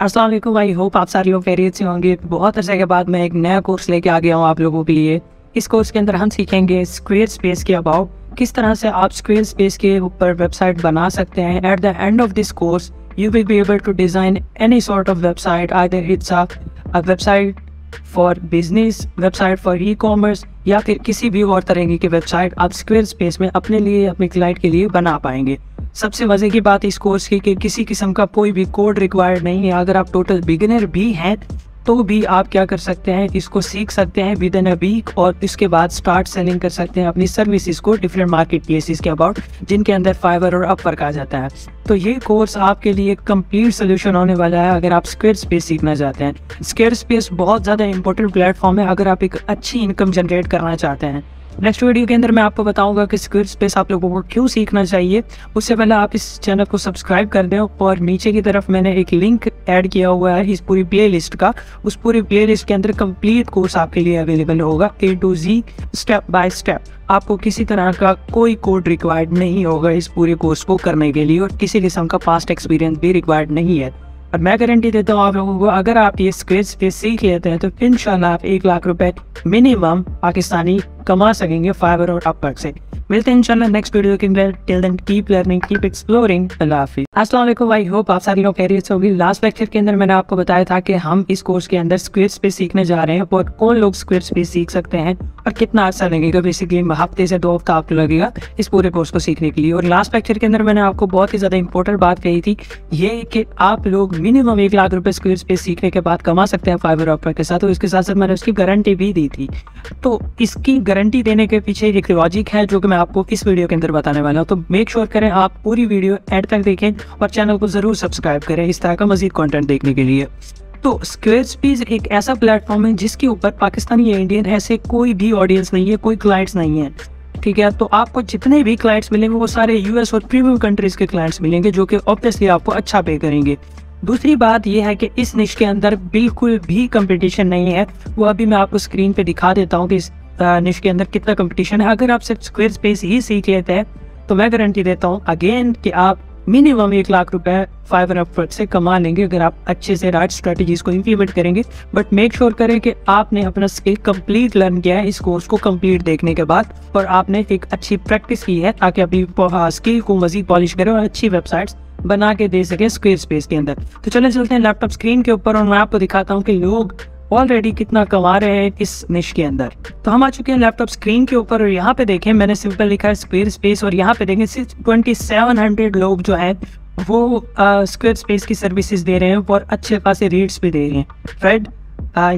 Aslam I hope आप सारे लोग खैरियत से होंगे। बहुत अर्से के बाद मैं एक नया कोर्स लेके आ गया हूँ आप लोगों के लिए। इस कोर्स के अंदर हम सीखेंगे स्क्वेयर स्पेस के अबाउट किस तरह से आप स्क्वेयर स्पेस के ऊपर वेबसाइट बना सकते हैं। At the end of this course you will be able to design any sort of website whether it's website for business website for ecommerce या फिर किसी भी और तरह की वेबसाइट आप स्क्वेयर स्पेस में अपने लिए, अपने क्लाइंट के लिए बना पाएँगे। सबसे मज़े की बात इस कोर्स की कि किसी किस्म का कोई भी कोड रिक्वायर्ड नहीं है। अगर आप टोटल बिगिनर भी हैं तो भी आप क्या कर सकते हैं, इसको सीख सकते हैं विद इन अ वीक और इसके बाद स्टार्ट सेलिंग कर सकते हैं अपनी सर्विसेज़ को डिफरेंट मार्केट प्लेसेस के अबाउट जिनके अंदर फाइबर और अपवर्क आ जाता है। तो ये कोर्स आपके लिए कंप्लीट सोल्यूशन होने वाला है अगर आप स्क्वेयर स्पेस सीखना चाहते हैं। स्क्वेयर स्पेस बहुत ज़्यादा इंपॉर्टेंट प्लेटफॉर्म है अगर आप एक अच्छी इनकम जनरेट करना चाहते हैं। नेक्स्ट वीडियो के अंदर मैं आपको बताऊँगा कि स्क्विड स्पेस आप लोगों को क्यों सीखना चाहिए। उससे पहले आप इस चैनल को सब्सक्राइब कर दें और नीचे की तरफ़ मैंने एक लिंक ऐड किया हुआ है इस पूरी प्ले लिस्ट का। उस पूरी प्ले लिस्ट के अंदर कंप्लीट कोर्स आपके लिए अवेलेबल होगा A to Z step by step आपको किसी तरह का कोई कोड रिक्वायर्ड नहीं होगा इस पूरे कोर्स को करने के लिए और किसी किस्म का पास्ट एक्सपीरियंस भी रिक्वायर्ड नहीं है। और मैं गारंटी देता हूँ आप लोगों को, अगर आप ये स्क्रिप्ट पे सीख लेते हैं तो इन आप एक लाख रुपए मिनिमम पाकिस्तानी कमा सकेंगे फाइबर और अपवर्क से। मिलते हैं इंशाल्लाह नेक्स्ट वीडियो के अंदर। Till then keep learning keep exploring अल्लाह हाफिज। अस्सलाम वालेकुम आई होप आप सारी लोग खैरियत से होगी। लास्ट लेक्चर के अंदर मैंने आपको बताया था कि हम इस कोर्स के अंदर स्क्विड्स पे सीखने जा रहे हैं और कौन लोग स्क्विड्स पे सीख सकते हैं और कितना अर्सा लगेगा। बेसिकली हफ़्ते से दो हफ़्ता आपको लगेगा इस पूरे कोर्स को सीखने के लिए। और लास्ट लेक्चर के अंदर मैंने आपको बहुत ही ज़्यादा इंपॉर्टेंट बात कही थी, ये कि आप लोग मिनिमम एक लाख रुपए स्क्विड्स पे सीखने के बाद कमा सकते हैं फाइबर ऑफ़र के साथ। और इसके साथ साथ मैंने उसकी गारंटी भी दी थी। तो इसकी गारंटी देने के पीछे एक लॉजिक है जो कि मैं आपको इस वीडियो के अंदर बताने वाला हूँ। तो मेक श्योर करें आप पूरी वीडियो एंड तक देखें और चैनल को ज़रूर सब्सक्राइब करें इस तरह का मजीद कॉन्टेंट देखने के लिए। तो स्क्वेयर स्पीज एक ऐसा प्लेटफॉर्म है जिसके ऊपर पाकिस्तानी या इंडियन ऐसे कोई भी ऑडियंस नहीं है, कोई क्लाइंट्स नहीं है। ठीक है तो आपको जितने भी क्लाइंट्स मिलेंगे वो सारे यूएस और प्रीमियम कंट्रीज़ के क्लाइंट्स मिलेंगे जो कि ऑब्वियसली आपको अच्छा पे करेंगे। दूसरी बात यह है कि इस निश के अंदर बिल्कुल भी कंपटीशन नहीं है। वो अभी मैं आपको स्क्रीन पे दिखा देता हूँ कि इस निश के अंदर कितना कंपटीशन है? अगर आप सिर्फ़ स्क्वेयर स्पेस ही सीख लेते हैं तो मैं गारंटी देता हूँ अगेन कि आप मिनिमम एक लाख रुपए फाइव अपवर्ड से कमा लेंगे अगर आप अच्छे से राइट स्ट्रेटजीज को इम्प्लीमेंट करेंगे। बट मेक श्योर करें कि आपने अपना स्किल कंप्लीट लर्न किया है इस कोर्स को कंप्लीट देखने के बाद और आपने एक अच्छी प्रैक्टिस की है ताकि अपनी स्किल को मजीद पॉलिश करें और अच्छी वेबसाइट्स बना के दे सके स्क्वेयर स्पेस के अंदर। तो चले, चलते हैं लैपटॉप स्क्रीन के ऊपर और मैं आपको दिखाता हूँ कि लोग ऑलरेडी कितना कमा रहे हैं इस निश के अंदर। तो हम आ चुके हैं लैपटॉप स्क्रीन के ऊपर और यहाँ पे देखें, मैंने सिंपल लिखा है स्क्वेयर स्पेस और यहाँ पे देखें, सिर्फ़ ट्वेंटी सेवन हंड्रेड लोग जो है, वो स्क्वेयर स्पेस की सर्विसेज़ दे रहे हैं और अच्छे खासे रेट्स भी दे रहे हैं। राइट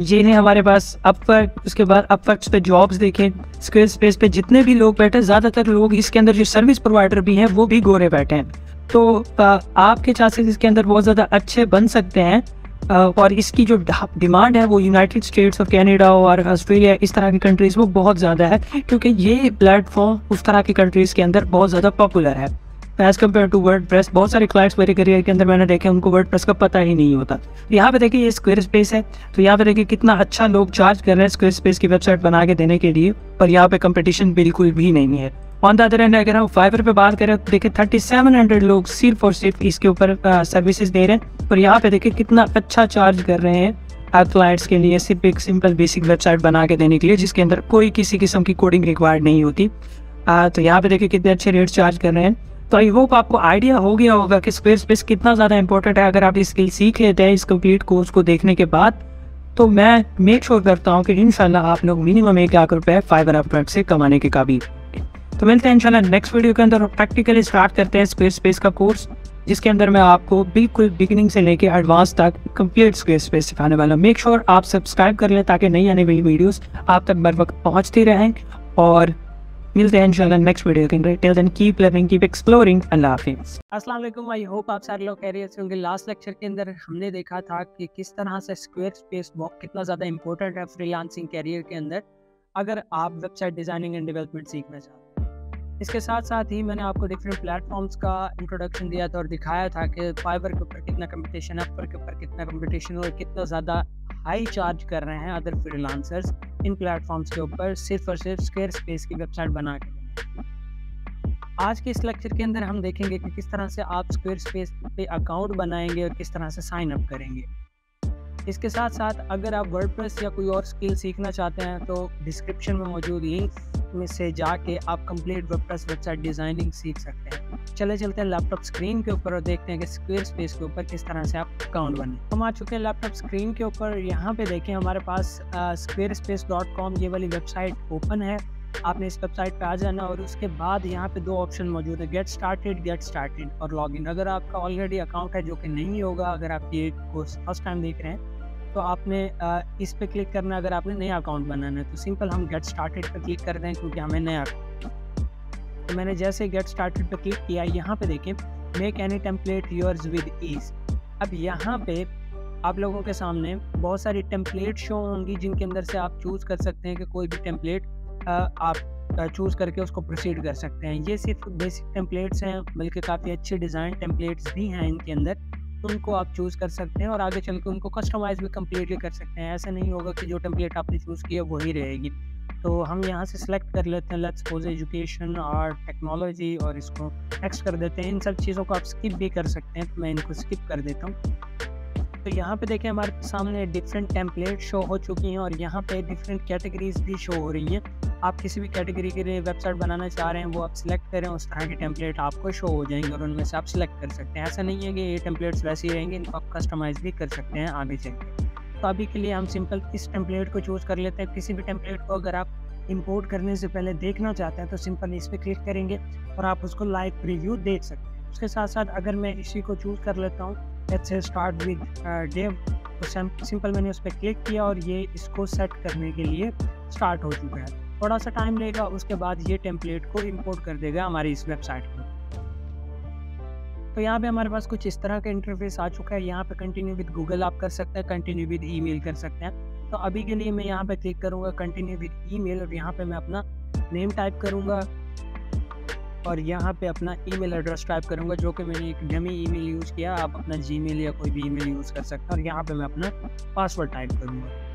ये है हमारे पास अपवर्क उसके बाद अपवर्क पे जॉब्स देखें स्क्वेयर स्पेस पे जितने भी लोग बैठे ज़्यादातर लोग इसके अंदर जो सर्विस प्रोवाइडर भी हैं, वो भी गोरे बैठे हैं। तो आपके चांसेस इसके अंदर बहुत ज़्यादा अच्छे बन सकते हैं। और इसकी जो डिमांड है वो यूनाइटेड स्टेट्स और कैनेडा और ऑस्ट्रेलिया इस तरह की कंट्रीज़ वो बहुत ज़्यादा है, क्योंकि ये प्लेटफॉर्म उस तरह की कंट्रीज़ के अंदर बहुत ज़्यादा पॉपुलर है। As compare to WordPress बहुत सारे क्लाइंट्स मेरे करियर के अंदर मैंने देखे, उनको वर्ड प्रेस का पता ही नहीं होता। यहाँ पे देखिए ये स्क्वेयर स्पेस है। तो यहाँ पे देखिए कितना अच्छा लोग चार्ज कर रहे हैं स्क्वेयर स्पेस की वेबसाइट बना के देने के लिए, पर यहाँ पे कंपटीशन बिल्कुल भी नहीं है। ऑन द अदर एंड अगर हम फाइबर पे बात करें तो देखिए थर्टी सेवन हंड्रेड लोग सिर्फ़ और सिर्फ़ इसके ऊपर सर्विसेज़ दे रहे हैं। और यहाँ पे देखिए कितना अच्छा चार्ज कर रहे हैं क्लाइंट्स के लिए सिर्फ़ एक सिंपल बेसिक वेबसाइट बना के देने के लिए जिसके अंदर कोई किसी किस्म की कोडिंग रिक्वायर्ड नहीं होती। आ, तो यहाँ पे देखिए कितने अच्छे रेट चार्ज कर रहे हैं। तो आई होप आपको आइडिया हो गया होगा कि स्क्वेयर स्पेस कितना ज़्यादा इंपॉर्टेंट है। अगर आप स्किल सीख लेते हैं इस कंप्लीट कोर्स को देखने के बाद तो मैं मेक श्योर करता हूँ कि इन आप लोग मिनिमम एक लाख रुपए फाइबर अपवर्क से कमाने के काबिल। तो मिलते हैं इंशाल्लाह नेक्स्ट वीडियो के अंदर प्रैक्टिकली स्टार्ट करते हैं स्पेस स्पेस का कोर्स जिसके अंदर मैं आपको बिल्कुल बिगिनिंग से लेके एडवांस तक कंप्लीट स्पेस स्पेस सिखाने वाला हूँ। मेक श्योर आप सब्सक्राइब कर लें ताकि नई आने वाली वीडियोस आप तक बर वक्त पहुँचती रहें और मिलते हैं इंशाल्लाह नेक्स्ट वीडियो के अंदर। Till then keep learning keep exploring अल्लाह हाफिज़। अस्सलाम वालेकुम। आई होप आप सारे लोग कह रहे होंगे। लास्ट लेक्चर के अंदर हमने देखा था कि किस तरह से स्क्वायर स्पेस वॉक कितना ज़्यादा इंपॉर्टेंट है फ्रीलांसिंग कैरियर के अंदर। अगर आप वेबसाइट डिज़ाइनिंग एंड डेवलपमेंट सीखना चाहते हैं इसके साथ साथ ही मैंने आपको डिफरेंट प्लेटफॉर्म्स का इंट्रोडक्शन दिया था और दिखाया था कि फाइबर के ऊपर कितना कंपटीशन है पर के ऊपर कितना कंपटीशन और कितना ज़्यादा हाई चार्ज कर रहे हैं अदर फ्रीलांसर्स इन प्लेटफॉर्म्स के ऊपर सिर्फ़ और सिर्फ़ स्क्वेयर स्पेस की वेबसाइट बना के। आज के इस लेक्चर के अंदर हम देखेंगे कि किस तरह से आप स्क्वेयर स्पेस पे अकाउंट बनाएँगे और किस तरह से साइन अप करेंगे। इसके साथ साथ अगर आप वर्डप्रेस या कोई और स्किल सीखना चाहते हैं तो डिस्क्रिप्शन में मौजूद लिंक में से जाके आप कंप्लीट वर्डप्रेस वेबसाइट डिज़ाइनिंग सीख सकते हैं। चले चलते हैं लैपटॉप स्क्रीन के ऊपर और देखते हैं कि स्क्वेयर स्पेस के ऊपर किस तरह से आप अकाउंट बने। हम आ चुके हैं लैपटॉप स्क्रीन के ऊपर। यहाँ पे देखें हमारे पास स्क्वेयर स्पेस डॉट कॉम ये वाली वेबसाइट ओपन है। आपने इस वेबसाइट पे आ जाना और उसके बाद यहाँ पे दो ऑप्शन मौजूद है गेट स्टार्टेड गेट स्टार्टेड और लॉगिन अगर आपका ऑलरेडी अकाउंट है जो कि नहीं होगा, अगर आप ये कोर्स फ़र्स्ट टाइम देख रहे हैं तो आपने इस पर क्लिक करना अगर आपने नया अकाउंट बनाना है तो सिंपल हम गेट स्टार्टेड पर क्लिक कर दें क्योंकि हमें नया तो मैंने जैसे गेट स्टार्टेड पर क्लिक किया, यहाँ पे देखें make any template yours with ease अब यहाँ पे आप लोगों के सामने बहुत सारी टेम्पलेट शो होंगी जिनके अंदर से आप चूज़ कर सकते हैं कि कोई भी टेम्पलेट आप चूज़ करके उसको प्रोसीड कर सकते हैं। ये सिर्फ़ बेसिक टेम्पलेट्स हैं, बल्कि काफ़ी अच्छे डिज़ाइन टेम्पलेट्स भी हैं इनके अंदर। उनको आप चूज़ कर सकते हैं और आगे चल के उनको कस्टमाइज भी कम्प्लीटली कर सकते हैं। ऐसा नहीं होगा कि जो टेम्पलेट आपने चूज़ किया वही रहेगी। तो हम यहाँ से सिलेक्ट कर लेते हैं। लेट्स सपोज़ एजुकेशन और टेक्नोलॉजी और इसको नेक्स्ट कर देते हैं। इन सब चीज़ों को आप स्किप भी कर सकते हैं। तो मैं इनको स्किप कर देता हूँ। तो यहाँ पे देखें हमारे सामने डिफरेंट टेम्पलेट शो हो चुकी हैं और यहाँ पे डिफरेंट कैटेगरीज भी शो हो रही हैं। आप किसी भी कैटेगरी के लिए वेबसाइट बनाना चाह रहे हैं, वो आप सिलेक्ट करें उस तरह के टेम्पलेट आपको शो हो जाएँगे और उनमें से आप सिलेक्ट कर सकते हैं। ऐसा नहीं है कि ये टेम्पलेट्स वैसे ही रहेंगे, इनको आप कस्टमाइज़ भी कर सकते हैं आगे चल तो अभी के लिए हम सिंपल इस टेम्पलेट को चूज़ कर लेते हैं। किसी भी टेम्पलेट को अगर आप इंपोर्ट करने से पहले देखना चाहते हैं तो सिंपल इस पर क्लिक करेंगे और आप उसको लाइव प्रीव्यू देख सकते हैं। उसके साथ साथ अगर मैं इसी को चूज़ कर लेता हूँ let's say start with Dave तो सिंपल मैंने उस पर क्लिक किया और ये इसको सेट करने के लिए स्टार्ट हो चुका है। थोड़ा सा टाइम लेगा, उसके बाद ये टेम्पलेट को इंपोर्ट कर देगा हमारी इस वेबसाइट पर तो यहाँ पे हमारे पास कुछ इस तरह का इंटरफेस आ चुका है। यहाँ पे कंटिन्यू विद गूगल आप कर सकते हैं कंटिन्यू विद ईमेल कर सकते हैं। तो अभी के लिए मैं यहाँ पे क्लिक करूँगा कंटिन्यू विद ईमेल और यहाँ पे मैं अपना नेम टाइप करूँगा। और यहाँ पे अपना ईमेल एड्रेस टाइप करूँगा, जो कि मैंने एक डमी ईमेल यूज़ किया, आप अपना जीमेल या कोई भी ईमेल यूज़ कर सकते हैं और यहाँ पे मैं अपना पासवर्ड टाइप करूँगा।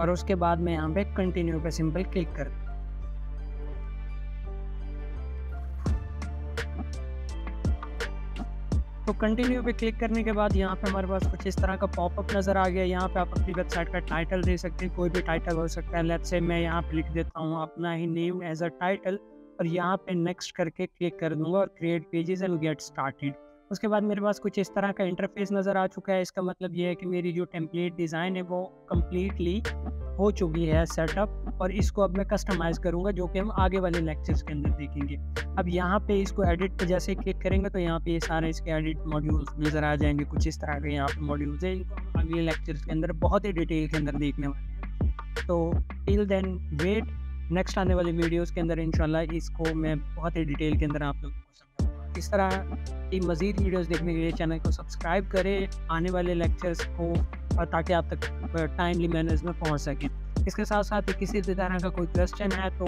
और उसके बाद मैं यहाँ पे कंटिन्यू पे सिंपल क्लिक कर तो कंटिन्यू पे क्लिक करने के बाद यहाँ पे हमारे पास कुछ इस तरह का पॉपअप नज़र आ गया। यहाँ पे आप अपनी वेबसाइट का टाइटल दे सकते हैं, कोई भी टाइटल हो सकता है। लेट से मैं यहाँ पे लिख देता हूँ अपना ही नेम एज अ टाइटल और यहाँ पे नेक्स्ट करके क्लिक कर दूँगा और create pages and get started उसके बाद मेरे पास कुछ इस तरह का इंटरफेस नज़र आ चुका है। इसका मतलब ये है कि मेरी जो टेम्पलेट डिज़ाइन है, वो कम्प्लीटली हो चुकी है सेटअप और इसको अब मैं कस्टमाइज़ करूँगा, जो कि हम आगे वाले लेक्चर्स के अंदर देखेंगे। अब यहाँ पे इसको एडिट पे जैसे क्लिक करेंगे तो यहाँ पे ये सारे इसके एडिट मॉड्यूल्स नज़र आ जाएँगे। कुछ इस तरह के यहाँ पे मॉड्यूल्स हैं, इनको अगले लेक्चर्स के अंदर बहुत ही डिटेल के अंदर देखने वाले हैं। तो टिल देन वेट नेक्स्ट आने वाले वीडियोज़ के अंदर इंशाल्लाह इसको मैं बहुत ही डिटेल के अंदर आप लोगों को इस तरह की मज़ीद वीडियोस देखने के लिए चैनल को सब्सक्राइब करें, आने वाले लेक्चर्स को, और ताकि आप तक टाइमली मैनर्स में पहुँच सकें। इसके साथ साथ किसी भी तरह का कोई क्वेश्चन है तो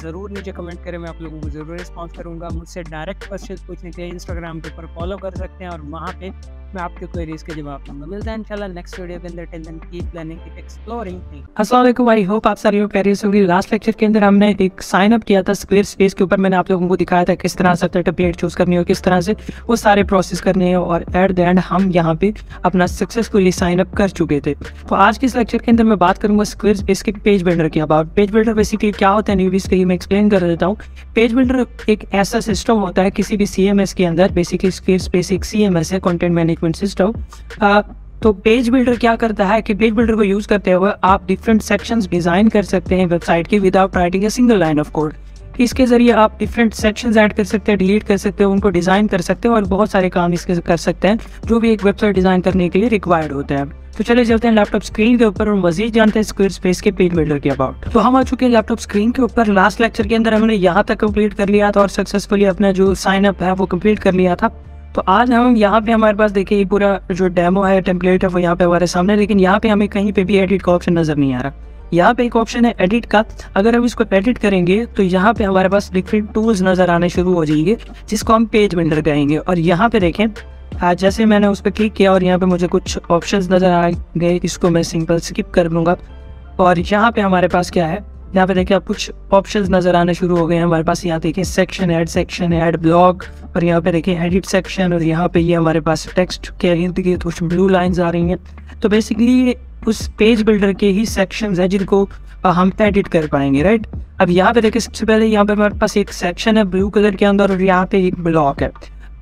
ज़रूर नीचे कमेंट करें, मैं आप लोगों को ज़रूर रिस्पॉन्स करूँगा। मुझसे डायरेक्ट क्वेश्चन पूछने के लिए इंस्टाग्राम के ऊपर फॉलो कर सकते हैं और वहाँ पे मैं आपके क्वेरीज के जवाब दूँगा। मिलता है इंशाल्लाह नेक्स्ट वीडियो के अंदर till then keep learning keep exploring अस्सलाम वालेकुम आई होप आप सारे कैरियर होंगे। लास्ट लेक्चर के अंदर हमने एक साइन अप किया था स्क्वेयर स्पेस के ऊपर। मैंने आप लोगों को दिखाया था किस तरह से टेम्पलेट चूज़ करनी हो, किस तरह से वो सारे प्रोसेस करने हैं और एट द एंड हम यहाँ पे अपना सक्सेसफुली साइन अप कर चुके थे। तो आज के इस लेक्चर के अंदर मैं बात करूँगा स्क्वेयर स्पेस के पेज बिल्डर की अबाउट पेज बिल्डर बेसिकली क्या होता है न्यूबीज के लिए मैं एक्सप्लेन कर देता हूँ। पेज बिल्डर एक ऐसा सिस्टम होता है किसी भी सीएमएस के अंदर। बेसिकली स्क्वेयर स्पेस एक सी है कॉन्टेंट मैनेजमेंट सिस्टम तो पेज बिल्डर क्या करता है कि पेज बिल्डर को यूज़ करते हुए आप डिफरेंट सेक्शंस डिज़ाइन कर सकते हैं वेबसाइट के without writing a single line of code इसके ज़रिए आप डिफरेंट सेक्शंस ऐड कर सकते हैं डिलीट कर सकते हैं, उनको डिज़ाइन कर सकते हैं और बहुत सारे काम इसके कर सकते हैं जो भी एक वेबसाइट डिज़ाइन करने के लिए रिक्वायर्ड होते हैं। तो चले चलते हैं लैपटॉप स्क्रीन के ऊपर और मजीद जानते हैं स्क्वेयर स्पेस के पेज बिल्डर के अबाउट तो हम आ चुके हैं लैपटॉप स्क्रीन के ऊपर। लास्ट लेक्चर के अंदर हमने यहाँ तक कंप्लीट कर लिया था और सक्सेसफुली अपना जो साइन अप है वो कंप्लीट कर लिया था। तो आज हम यहाँ पे हमारे पास देखिए पूरा जो डेमो है टेम्पलेट है, वो यहाँ पे हमारे सामने लेकिन यहाँ पे हमें कहीं पे भी एडिट का ऑप्शन नज़र नहीं आ रहा। यहाँ पे एक ऑप्शन है एडिट का। अगर हम इसको एडिट करेंगे तो यहाँ पे हमारे पास डिफरेंट टूल्स नज़र आने शुरू हो जाएँगे, जिसको हम पेज बिल्डर कहेंगे। और यहाँ पे देखें, आज जैसे मैंने उस पर क्लिक किया और यहाँ पे मुझे कुछ ऑप्शंस नज़र आ गए, इसको मैं सिंपल स्किप कर लूँगा। और यहाँ पे हमारे पास क्या है? यहाँ पे देखिए आप कुछ ऑप्शंस नज़र आने शुरू हो गए हैं। हमारे पास यहाँ देखिए section add section add blog और यहाँ पे देखिए एडिट सेक्शन और यहाँ पे ये हमारे पास टेक्स्ट के इर्द कुछ ब्लू लाइंस आ रही हैं। तो बेसिकली उस पेज बिल्डर के ही सेक्शंस हैं जिनको हम एडिट कर पाएँगे राइट अब यहाँ पे देखिए सबसे पहले यहाँ पे हमारे पास एक सेक्शन है ब्लू कलर के अंदर और यहाँ पे एक ब्लॉक है।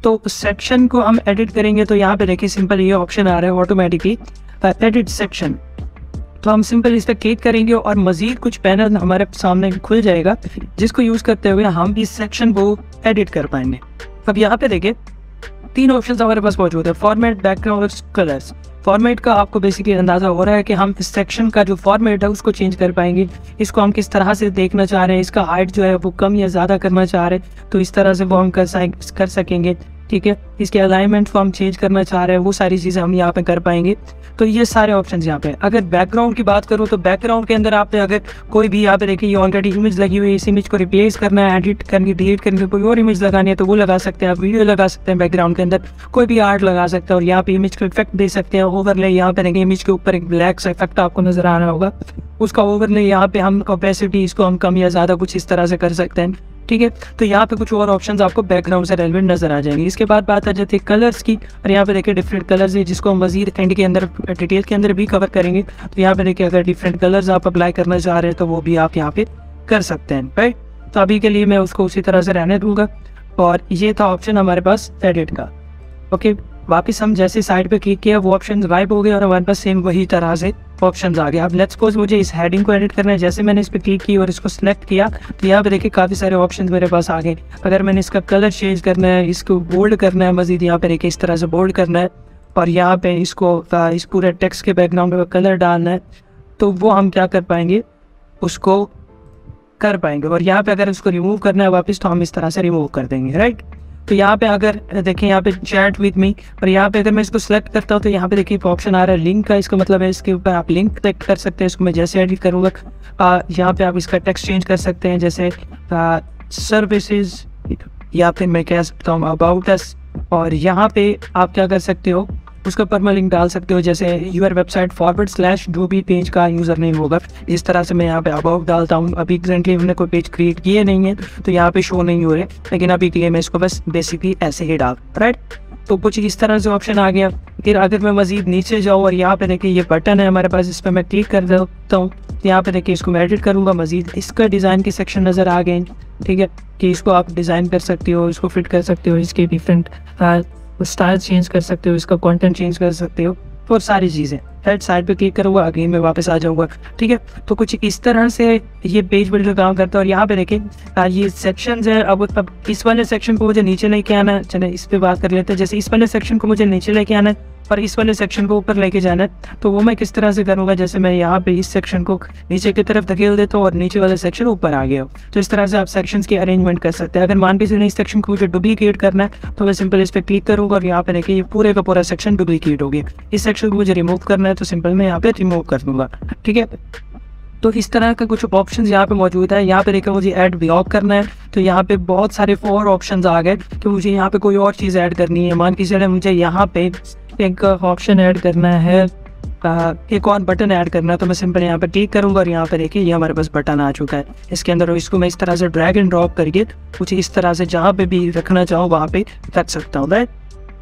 तो सेक्शन को हम एडिट करेंगे तो यहाँ पे देखिए सिंपल ये ऑप्शन आ रहा है ऑटोमेटिकली एडिट सेक्शन तो हम सिंपल इस पर क्लिक करेंगे और मजीद कुछ पैनल हमारे सामने खुल जाएगा, जिसको यूज़ करते हुए हम इस सेक्शन को एडिट कर पाएँगे। अब यहाँ पे देखिए, तीन ऑप्शन हमारे पास मौजूद है फॉर्मेट बैकग्राउंड कलर्स फॉर्मेट का आपको बेसिकली अंदाज़ा हो रहा है कि हम इस सेक्शन का जो फॉर्मेट है, उसको चेंज कर पाएँगे। इसको हम किस तरह से देखना चाह रहे हैं, इसका हाइट जो है वो कम या ज़्यादा करना चाह रहे हैं तो इस तरह से वो हम कर सकेंगे। ठीक है? इसके अलाइनमेंट हम चेंज करना चाह रहे हैं, वो सारी चीज़ें हम यहाँ पे कर पाएँगे। तो ये सारे ऑप्शन यहाँ पे अगर बैकग्राउंड की बात करूँ तो बैकग्राउंड के अंदर आपने अगर कोई भी यहाँ पे देखिए ऑलरेडी इमेज लगी हुई है, इस इमेज को रिप्लेस करना है एडिट करनी डिलीट करनी, कोई और इमेज लगानी है तो वो लगा सकते हैं, आप वीडियो लगा सकते हैं बैकग्राउंड के अंदर। कोई भी आर्ट लगा सकते हैं और यहाँ पे इमेज को इफ़ेक्ट दे सकते हैं ओवरले यहाँ पे देखिए इमेज के ऊपर एक ब्लैक सा इफ़ेक्ट आपको नज़र आ रहा होगा। उसका ओवरले यहाँ पे हम कैपेसिटी इसको हम कम या ज़्यादा कुछ इस तरह से कर सकते हैं। ठीक है? तो यहाँ पे कुछ और ऑप्शंस आपको बैकग्राउंड से रेलिवेंट नज़र आ जाएँगे। इसके बाद बात आ जाती है कलर्स की, और यहाँ पे देखिए डिफरेंट कलर्स है, जिसको हम मजीद एंड के अंदर डिटेल के अंदर भी कवर करेंगे। तो यहाँ पे देखिए अगर डिफरेंट कलर्स आप अप्लाई करना चाह रहे हैं तो वो भी आप यहाँ पे कर सकते हैं राइट तो अभी के लिए मैं उसको उसी तरह से रहने दूँगा। और ये था ऑप्शन हमारे पास एडिट का ओके वापस हम जैसे साइड पे क्लिक किया, वो ऑप्शन गायब हो गए और हमारे पास सेम वही तरह से ऑप्शन आ गया अब लेट्स सपोज़ मुझे इस हेडिंग को एडिट करना है। जैसे मैंने इस पर क्लिक की और इसको सिलेक्ट किया तो यहाँ पे देखिए काफ़ी सारे ऑप्शन मेरे पास आ गए। अगर मैंने इसका कलर चेंज करना है, इसको बोल्ड करना है, मजीद यहाँ पे देखिए इस तरह से बोल्ड करना है और यहाँ पे इसको इस पूरे टेक्स्ट के बैकग्राउंड पे कलर डालना है तो वो हम क्या कर पाएँगे? उसको कर पाएँगे। और यहाँ पे अगर उसको रिमूव करना है वापस तो हम इस तरह से रिमूव कर देंगे राइट तो यहाँ पे अगर देखें यहाँ पे चैट विद मी और यहाँ पे अगर मैं इसको सेलेक्ट करता हूँ तो यहाँ पे देखिए ऑप्शन आ रहा है लिंक का। इसका मतलब है इसके ऊपर आप लिंक क्लिक कर सकते हैं। इसको मैं जैसे एडिट करूँगा यहाँ पे आप इसका टेक्स्ट चेंज कर सकते हैं, जैसे सर्विसेज़ या फिर मैं कह सकता हूँ अबाउट और यहाँ पे आप क्या कर सकते हो उसके ऊपर मैं लिंक डाल सकते हो, जैसे यूर वेबसाइट फॉरवर्ड स्लैश जो भी पेज का यूज़र नहीं होगा। इस तरह से मैं यहाँ पे अबाउट डालता हूँ। अभी एग्जेंटली हमने कोई पेज क्रिएट किए नहीं है तो यहाँ पे शो नहीं हो रहे, लेकिन अभी के लिए मैं इसको बस बेसिकली ऐसे ही डाल राइट तो कुछ इस तरह से ऑप्शन आ गया। फिर अगर मैं मजीद नीचे जाऊँ और यहाँ पे देखिए ये बटन है हमारे पास, इस पर मैं क्लिक कर देता हूँ। यहाँ पे देखिए इसको मैं एडिट करूँगा, मजीद इसका डिज़ाइन के सेक्शन नज़र आ गए ठीक है? कि इसको आप डिज़ाइन कर सकते हो, इसको फिट कर सकते हो, इसके डिफरेंट स्टाइल चेंज कर सकते हो इसका कंटेंट चेंज कर सकते हो और सारी चीज़ें। हेड साइड पे क्लिक करूँगा आगे मैं वापस आ जाऊँगा। ठीक है? तो कुछ इस तरह से ये पेज बिल्डर काम करता है और यहाँ पे देखें ये सेक्शन है। अब अब इस वाले सेक्शन को मुझे नीचे लेके आना चले इस पर बात कर लेते हैं। जैसे इस वाले सेक्शन को मुझे नीचे लेके आना है और इस वाले सेक्शन को ऊपर लेके जाना है। तो वो मैं किस तरह से करूँगा? जैसे मैं यहाँ पे इस सेक्शन को नीचे की तरफ़ धकेल देता हूँ और नीचे वाला सेक्शन ऊपर आ गया। तो इस तरह से आप सेक्शन की अरेंजमेंट कर सकते हैं। अगर मान के इस सेक्शन को मुझे डुप्लीकेट करना है तो मैं सिंपल इस पर क्लिक करूँगा और यहाँ पे देखिए ये पूरे का पूरा सेक्शन डुप्लीकेट हो गया। इस सेक्शन को मुझे रिमूव करना है तो सिंपल मैं यहाँ पे रिमूव कर दूँगा। ठीक है? तो इस तरह का कुछ ऑप्शन यहाँ पे मौजूद है। यहाँ पे देखिए मुझे ऐड ब्लॉक करना है। तो यहाँ पे बहुत सारे और ऑप्शन आ गए, कि मुझे यहाँ पे कोई और चीज़ ऐड करनी है। मान की मुझे यहाँ पे एक ऑप्शन ऐड करना है। एक और बटन ऐड करना है तो मैं सिंपल यहाँ पे क्लिक करूँगा और यहाँ पे देखिए, ये हमारे पास बटन आ चुका है। इसके अंदर इसको मैं इस तरह से ड्रैग एंड ड्रॉप करके कुछ इस तरह से जहाँ पे भी रखना चाहूँ, वहाँ पे रख सकता हूँ। राइट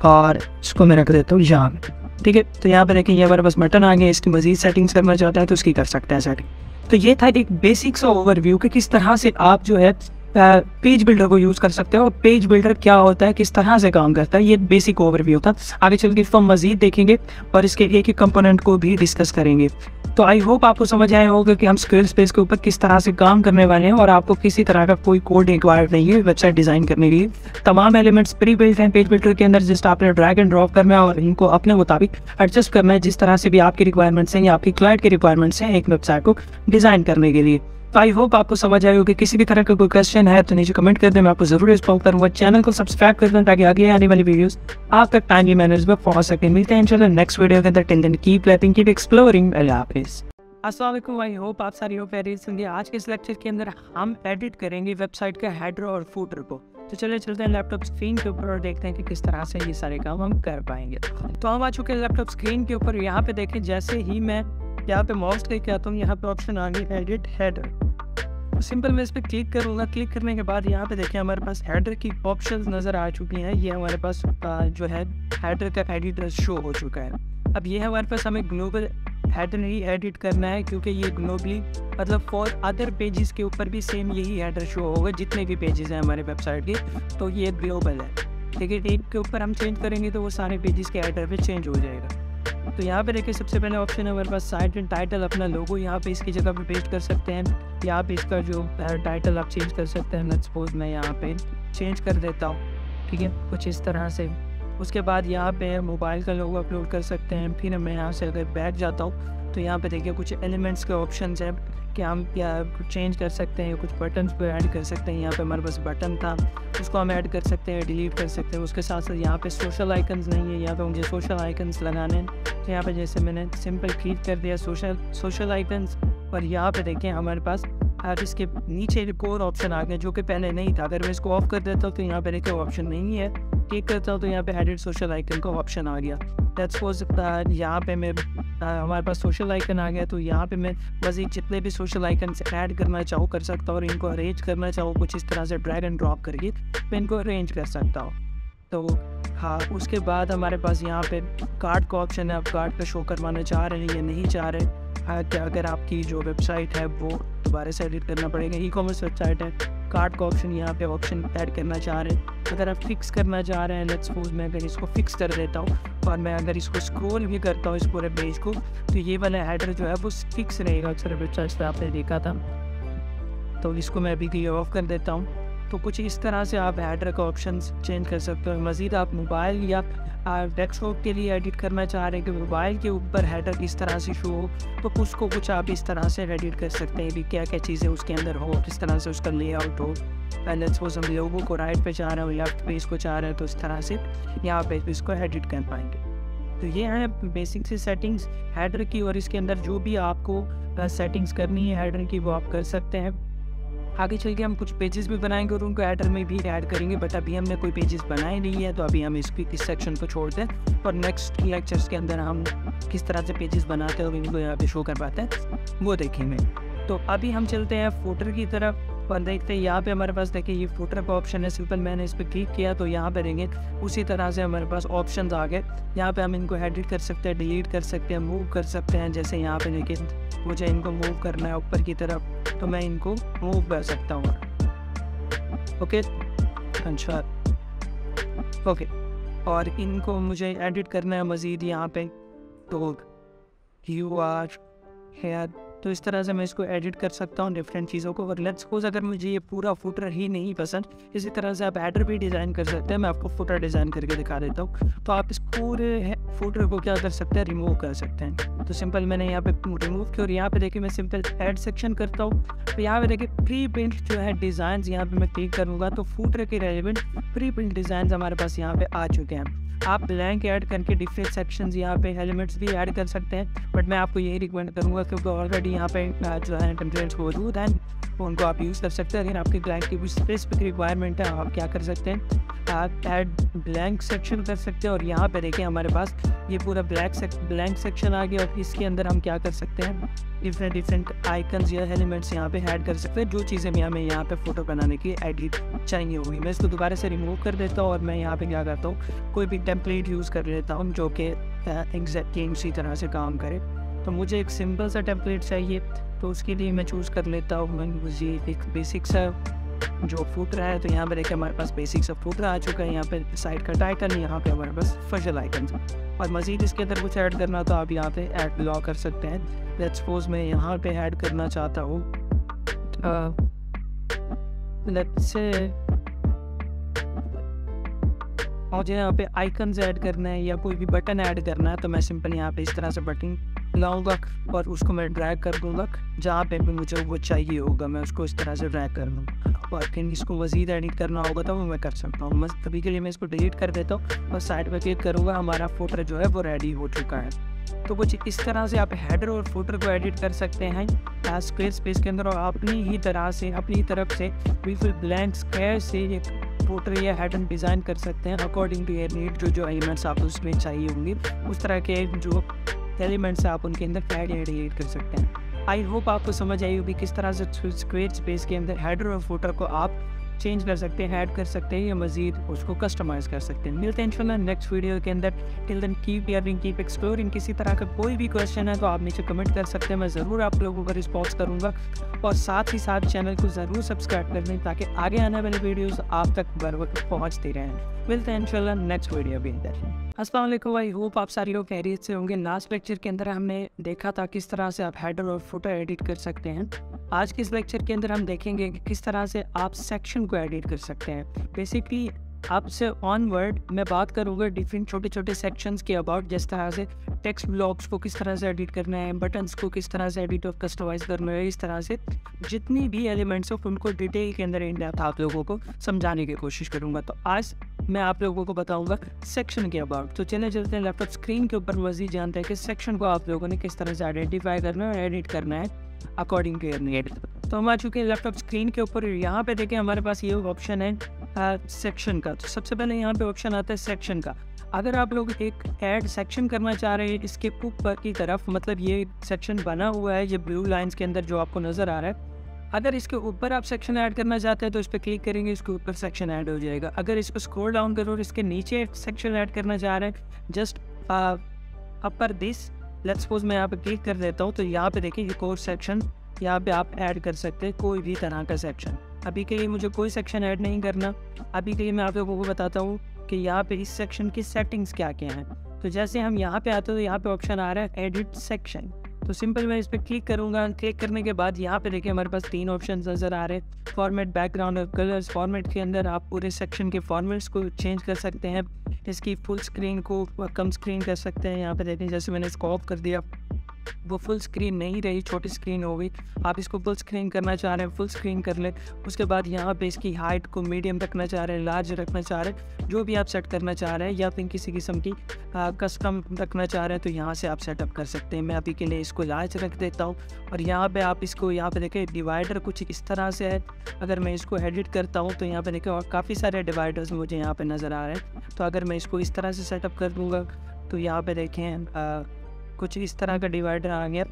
और इसको मैं रख देता हूँ यहाँ ठीक है? तो यहाँ पे देखिए, ये हमारे पास बटन आ गया, इसकी मजीद सेटिंग्स करना चाहता है तो उसकी कर सकते हैं सेटिंग तो ये था एक बेसिक सा ओवरव्यू कि किस तरह से आप जो है पेज बिल्डर को यूज़ कर सकते हो। और पेज बिल्डर क्या होता है? किस तरह से काम करता है? ये बेसिक ओवरव्यू था। आगे चल के इसको मजीद देखेंगे और इसके एक एक कंपोनेंट को भी डिस्कस करेंगे। तो आई होप आपको समझ आया होगा कि हम स्क्रिल स्पेस के ऊपर किस तरह से काम करने वाले हैं और आपको किसी तरह का कोई कोड रिक्वायर्ड नहीं है वेबसाइट डिज़ाइन करने के लिए। तमाम एलिमेंट्स प्री बिल्ड हैं पेज बिल्डर के अंदर। जस्ट आपने ड्रैग एंड ड्रॉप करना है और इनको अपने मुताबिक एडजस्ट करना है, जिस तरह से भी आपकी रिक्वायरमेंट्स हैं या आपकी क्लाइंट की रिक्वायरमेंट्स हैं एक वेबसाइट को डिज़ाइन करने के लिए। तो आई होप आपको समझ आए होगी। किसी भी तरह का कोई क्वेश्चन है तो नीचे कमेंट कर दें। मैं आपको ज़रूर रिस्पॉन्स करूँगा। चैनल को सब्सक्राइब कर दें, ताकि आगे आने वाली वीडियोस आप तक टाइमली मैनर्स में पहुँच सके। मिलते हैं चलो नेक्स्ट वीडियो के अंदर। Ten then keep lapping keep exploring अल्लाह हाफिज़ असलम आई होप आप सारी हो फेरी होंगे। आज के इस लेक्चर के अंदर हम एडिट करेंगे वेबसाइट का हेडर और फूटर को। तो चले चलते हैं लैपटॉप स्क्रीन के ऊपर और देखते हैं कि किस तरह से ये सारे काम हम कर पाएँगे। तो हम आ चुके हैं लैपटॉप स्क्रीन के ऊपर। यहाँ पे देखें, जैसे ही मैं यहाँ पे माउस लेके आता हूँ, यहाँ पे ऑप्शन आ गई एडिट हेडर सिंपल मैं इस पर क्लिक करूँगा। क्लिक करने के बाद यहाँ पे देखिए हमारे पास हेडर की ऑप्शन नज़र आ चुकी हैं। ये हमारे पास जो है हेडर का एडिटर शो हो चुका है। अब ये हमारे पास हमें ग्लोबल हेडर ही एडिट करना है, क्योंकि ये ग्लोबली मतलब फॉर अदर पेजेस के ऊपर भी सेम यही हेडर शो होगा, जितने भी पेजेस हैं हमारे वेबसाइट के। तो ये ग्लोबल है। लेकिन एक के ऊपर हम चेंज करेंगे तो वो सारे पेजेस के हेडर पे चेंज हो जाएगा। तो यहाँ पे देखिए, सबसे पहले ऑप्शन है हमारे पास साइट एंड टाइटल अपना लोगो यहाँ पे इसकी जगह पे पेस्ट कर सकते हैं। यहाँ पे इसका जो टाइटल आप चेंज कर सकते हैं सपोज़ मैं यहाँ पे चेंज कर देता हूँ, ठीक है? कुछ इस तरह से। उसके बाद यहाँ पे मोबाइल का लोगो अपलोड कर सकते हैं। फिर मैं यहाँ से अगर बैठ जाता हूँ तो यहाँ पे देखिए कुछ एलिमेंट्स के ऑप्शन हैं। कि हम क्या चेंज कर सकते हैं कुछ बटन को ऐड कर सकते हैं, यहाँ पे हमारे पास बटन था, उसको हम ऐड कर सकते हैं डिलीट कर सकते हैं, उसके साथ साथ यहाँ पे सोशल आइकन्स नहीं है, यहाँ पे मुझे सोशल आइकन्स लगाने हैं। तो यहाँ पे जैसे मैंने सिंपल क्लिक कर दिया सोशल सोशल आइकन्स और यहाँ पे देखें हमारे पास अब इसके नीचे एक और ऑप्शन आ गया, जो कि पहले नहीं था। अगर मैं इसको ऑफ़ कर देता हूँ तो यहाँ पे देखिए ऑप्शन नहीं है। क्लिक करता हूँ तो यहाँ पे एडिट सोशल आइकन का ऑप्शन आ गया। दैट्स सपोज़ यहाँ पे मैं हमारे पास सोशल आइकन आ गया तो यहाँ पे मैं मज़ीद जितने भी सोशल आइकन ऐड करना चाहूँ कर सकता हूँ और इनको अरेंज करना चाहूँ, कुछ इस तरह से ड्रैग एंड ड्रॉप करके मैं इनको अरेंज कर सकता हूँ। तो हाँ उसके बाद हमारे पास यहाँ पे कार्ड का ऑप्शन है। आप कार्ड का शो करवाना चाह रहे हैं या नहीं चाह रहे क्या अगर आपकी जो वेबसाइट है वो दोबारा से एडिट करना पड़ेगा। ई कॉमर्स वेबसाइट है। कार्ड का ऑप्शन यहाँ पे ऑप्शन ऐड करना चाह रहे हैं। अगर आप फिक्स करना चाह रहे हैं लेट्स सपोज़ मैं अगर इसको फिक्स कर देता हूँ और मैं अगर इसको स्क्रॉल भी करता हूँ इस पूरे पेज को तो ये वाला हेडर जो है वो फिक्स रहेगा। अक्सर वेबसाइट पर आपने देखा था। तो इसको मैं अभी क्लियर ऑफ़ कर देता हूँ। तो कुछ इस तरह से आप हेडर का ऑप्शन चेंज कर सकते हो। मज़ीद आप मोबाइल या डेस्कटॉप के लिए एडिट करना चाह रहे हैं कि मोबाइल के ऊपर हेडर किस तरह से शो हो तो उसको कुछ आप इस तरह से एडिट कर सकते हैं कि क्या क्या चीज़ें उसके अंदर हो, किस तरह से उसका लेआउट हो। पहले सपोज़ हम लोगों को राइट पे चाह रहे हो लेफ़्ट पे इसको चाह रहे हैं तो इस तरह से यहाँ पे इसको एडिट कर पाएँगे। तो ये है बेसिक से सेटिंग्स हेडर की और इसके अंदर जो भी आपको सेटिंग्स करनी है हेडर की वो आप कर सकते हैं। आगे चल के हम कुछ पेजेस भी बनाएँगे और उनको एडर में भी ऐड करेंगे बट अभी हमने कोई पेजेस बनाए नहीं है तो अभी हम इस इस सेक्शन को छोड़ दें और नेक्स्ट लेक्चर्स के अंदर हम किस तरह से पेजेस बनाते हैं और इनको यहाँ पे शो कर पाते हैं, वो देखेंगे। तो अभी हम चलते हैं फोटर की तरफ़। और देखते हैं यहाँ पे हमारे पास देखिए, ये फुटर का ऑप्शन है सिंपल मैंने इस पर क्लिक किया तो यहाँ पे रहेंगे। उसी तरह से हमारे पास ऑप्शंस आ गए। यहाँ पे हम इनको एडिट कर सकते हैं डिलीट कर सकते हैं मूव कर सकते हैं, जैसे यहाँ पे देखिए, मुझे इनको मूव करना है ऊपर की तरफ़ तो मैं इनको मूव कर सकता हूँ। ओके अच्छा। ओके और इनको मुझे एडिट करना है मज़ीद यहाँ पे। तो यू आर हेयर तो इस तरह से मैं इसको एडिट कर सकता हूँ डिफरेंट चीज़ों को। और लेट्स सपोज़ अगर मुझे ये पूरा फुटर ही नहीं पसंद, इसी तरह से आप एडर भी डिज़ाइन कर सकते हैं। मैं आपको फुटर डिज़ाइन करके दिखा देता हूँ। तो आप इस पूरे फुटर को क्या कर सकते हैं? रिमूव कर सकते हैं। तो सिंपल मैंने यहाँ पे रिमूव किया और यहाँ पे देखिए मैं सिंपल एड सेक्शन करता हूँ। तो यहाँ पे देखिए प्री प्रिंट जो है डिज़ाइन यहाँ पे मैं क्लिक करूँगा। तो फुटर के रेलिवेंट प्री प्रिंट डिज़ाइन हमारे पास यहाँ पे आ चुके हैं। आप ब्लैंक ऐड करके डिफरेंट सेक्शंस यहाँ पे हेलमेट्स भी ऐड कर सकते हैं बट मैं आपको यही रिकमेंड करूँगा क्योंकि ऑलरेडी यहाँ पे जो है टेम्पलेट्स मौजूद हैं उनको आप यूज़ कर सकते हैं। अगर आपके ब्लैंक की स्पेसिफिक रिक्वायरमेंट है, आप क्या कर सकते हैं? आप ऐड ब्लैंक सेक्शन कर सकते हैं और यहाँ पे देखें हमारे पास ये पूरा ब्लैक ब्लैंक सेक्शन आ गया और इसके अंदर हम क्या कर सकते हैं? डिफरेंट डिफरेंट आइकन्स या एलिमेंट्स यहाँ पे ऐड कर सकते हैं। जो चीज़ें भी हमें यहाँ पे फ़ोटो बनाने की एडिट चाहिए होगी। मैं इसको दोबारा से रिमूव कर देता हूँ और मैं यहाँ पे क्या करता हूँ, कोई भी टेम्पलेट यूज़ कर लेता हूँ जो कि एग्जैक्टली उसी तरह से काम करे। तो मुझे एक सिंपल सा टेम्पलेट चाहिए तो उसके लिए मैं चूज़ कर लेता हूँ। मुझे एक बेसिक सा जो फूटर है तो यहाँ पे देखिए हमारे पास बेसिक सा फूटर आ चुका है। यहाँ पे साइड का टाइटन यहाँ पे हमारे पास फजल आइकन और मज़ीद इसके अंदर कुछ ऐड करना तो आप यहाँ पे ऐड लॉ कर सकते हैं। लेट्स सपोज़ मैं यहाँ पे ऐड करना चाहता हूँ। मुझे यहाँ पे आइकन्स ऐड करना है या कोई भी बटन ऐड करना है तो मैं सिंपल यहाँ पे इस तरह से बटन लाऊँगा और उसको मैं ड्रैग कर दूँगा जहाँ पे भी मुझे वो चाहिए होगा, मैं उसको इस तरह से ड्रैग कर दूँगा और फिर इसको मज़ीद एडिट करना होगा तो वो मैं कर सकता हूँ। बस कभी के लिए मैं इसको डिलीट कर देता हूँ और साइड पर क्लिक करूँगा, हमारा फ़ोटो जो है वो रेडी हो चुका है। तो कुछ इस तरह से आप हेडर और फ़ोटो को एडिट कर सकते हैं स्क्वेयर स्पेस के अंदर, और अपनी ही तरह से, अपनी तरफ़ से, बिल्कुल ब्लैंक स्क्वेयर से एक फ़ोटो या हेडर डिज़ाइन कर सकते हैं अकॉर्डिंग टू योर नीड जो जो एलिमेंट्स आप उसमें चाहिए होंगे। उस तरह के जो एलिमेंट्स आप उनके अंदर ऐड एडिट कर सकते हैं। आई होप आपको समझ आई होगी किस तरह से स्क्वेयर स्पेस के अंदर हेडर और फुटर को आप चेंज कर सकते हैं ऐड कर सकते हैं, या मजीद उसको कस्टमाइज़ कर सकते हैं। मिलते हैं नेक्स्ट वीडियो के अंदर। Till then keep yearning keep exploring किसी तरह का कोई भी क्वेश्चन है तो आप नीचे कमेंट कर सकते हैं। मैं ज़रूर आप लोगों का रिस्पॉन्स करूँगा। और साथ ही साथ चैनल को ज़रूर सब्सक्राइब कर दें ताकि आगे आने वाले वीडियोज़ आप तक बर वक्त पहुँचते रहें। मिलते हैं इंशाल्लाह नेक्स्ट वीडियो भी अंदर। असलम आई होप आप सारे लोग कैरियर से होंगे। लास्ट लेक्चर के अंदर हमने देखा था किस तरह से आप हेडर और फ़ोटो एडिट कर सकते हैं। आज के इस लेक्चर के अंदर हम देखेंगे कि किस तरह से आप सेक्शन को एडिट कर सकते हैं। बेसिकली आपसे ऑन वर्ड मैं बात करूँगा डिफरेंट छोटे छोटे सेक्शंस के अबाउट जिस तरह से टेक्स्ट ब्लॉक्स को किस तरह से एडिट करना है बटन्स को किस तरह से एडिट और कस्टमाइज करना है, इस तरह से जितनी भी एलिमेंट्स हो उनको डिटेल के अंदर इन डेप्थ आप लोगों को समझाने की कोशिश करूँगा। तो आज मैं आप लोगों को बताऊँगा सेक्शन के अबाउट तो चले चलते हैं लैपटॉप स्क्रीन के ऊपर। मजीद जानते हैं कि सेक्शन को आप लोगों ने किस तरह से आइडेंटिफाई करना है और एडिट करना है। अकॉर्डिंग टू नीड तो हम आ चुके हैं लैपटॉप स्क्रीन के ऊपर यहाँ पे देखें हमारे पास ये ऑप्शन है सेक्शन का। तो सबसे पहले यहाँ पे ऑप्शन आता है सेक्शन का। अगर आप लोग एक ऐड सेक्शन करना चाह रहे हैं, इसके ऊपर की तरफ़ मतलब ये सेक्शन बना हुआ है, ये ब्लू लाइंस के अंदर जो आपको नज़र आ रहा है, अगर इसके ऊपर आप सेक्शन ऐड करना चाहते हैं तो इस पर क्लिक करेंगे, इसके ऊपर सेक्शन ऐड हो जाएगा। अगर इसको स्क्रॉल डाउन करो और इसके नीचे सेक्शन ऐड करना चाह रहे हैं just upper this let's suppose मैं यहाँ पे क्लिक कर देता हूँ तो यहाँ पे देखिए कोर्स सेक्शन यहाँ पे आप ऐड कर सकते हैं कोई भी तरह का सेक्शन अभी के लिए मुझे कोई सेक्शन ऐड नहीं करना। अभी के लिए मैं आप लोगों को बताता हूँ कि यहाँ पे इस सेक्शन की सेटिंग्स क्या क्या हैं। तो जैसे हम यहाँ पे आते हैं तो यहाँ पे ऑप्शन आ रहा है एडिट सेक्शन तो सिंपल मैं इस पर क्लिक करूँगा। क्लिक करने के बाद यहाँ पे देखिए हमारे पास तीन ऑप्शन नज़र आ रहे हैं। फॉर्मेट बैकग्राउंड और कलर्स फॉर्मेट के अंदर आप पूरे सेक्शन के फॉर्मेट्स को चेंज कर सकते हैं। इसकी फुल स्क्रीन को कम स्क्रीन कर सकते हैं। यहाँ पे देखें जैसे मैंने इसको ऑफ़ कर दिया। वो फुल स्क्रीन नहीं रही, छोटी स्क्रीन हो गई। आप इसको फुल स्क्रीन करना चाह रहे हैं फुल स्क्रीन कर लें। उसके बाद यहाँ पे इसकी हाइट को मीडियम रखना चाह रहे हैं लार्ज रखना चाह रहे हैं। जो भी आप सेट करना चाह रहे हैं या फिर किसी किस्म की कस्टम रखना चाह रहे हैं तो यहाँ से आप सेटअप कर सकते हैं। मैं अभी के लिए इसको लार्ज रख देता हूँ। और यहाँ पर आप इसको, यहाँ पर देखें डिवाइडर कुछ इस तरह से है। अगर मैं इसको एडिट करता हूँ तो यहाँ पर देखें, और काफ़ी सारे डिवाइडर्स मुझे यहाँ पर नज़र आ रहे हैं। तो अगर मैं इसको इस तरह से सेटअप कर दूँगा तो यहाँ पर देखें कुछ इस तरह का डिवाइडर आ गया।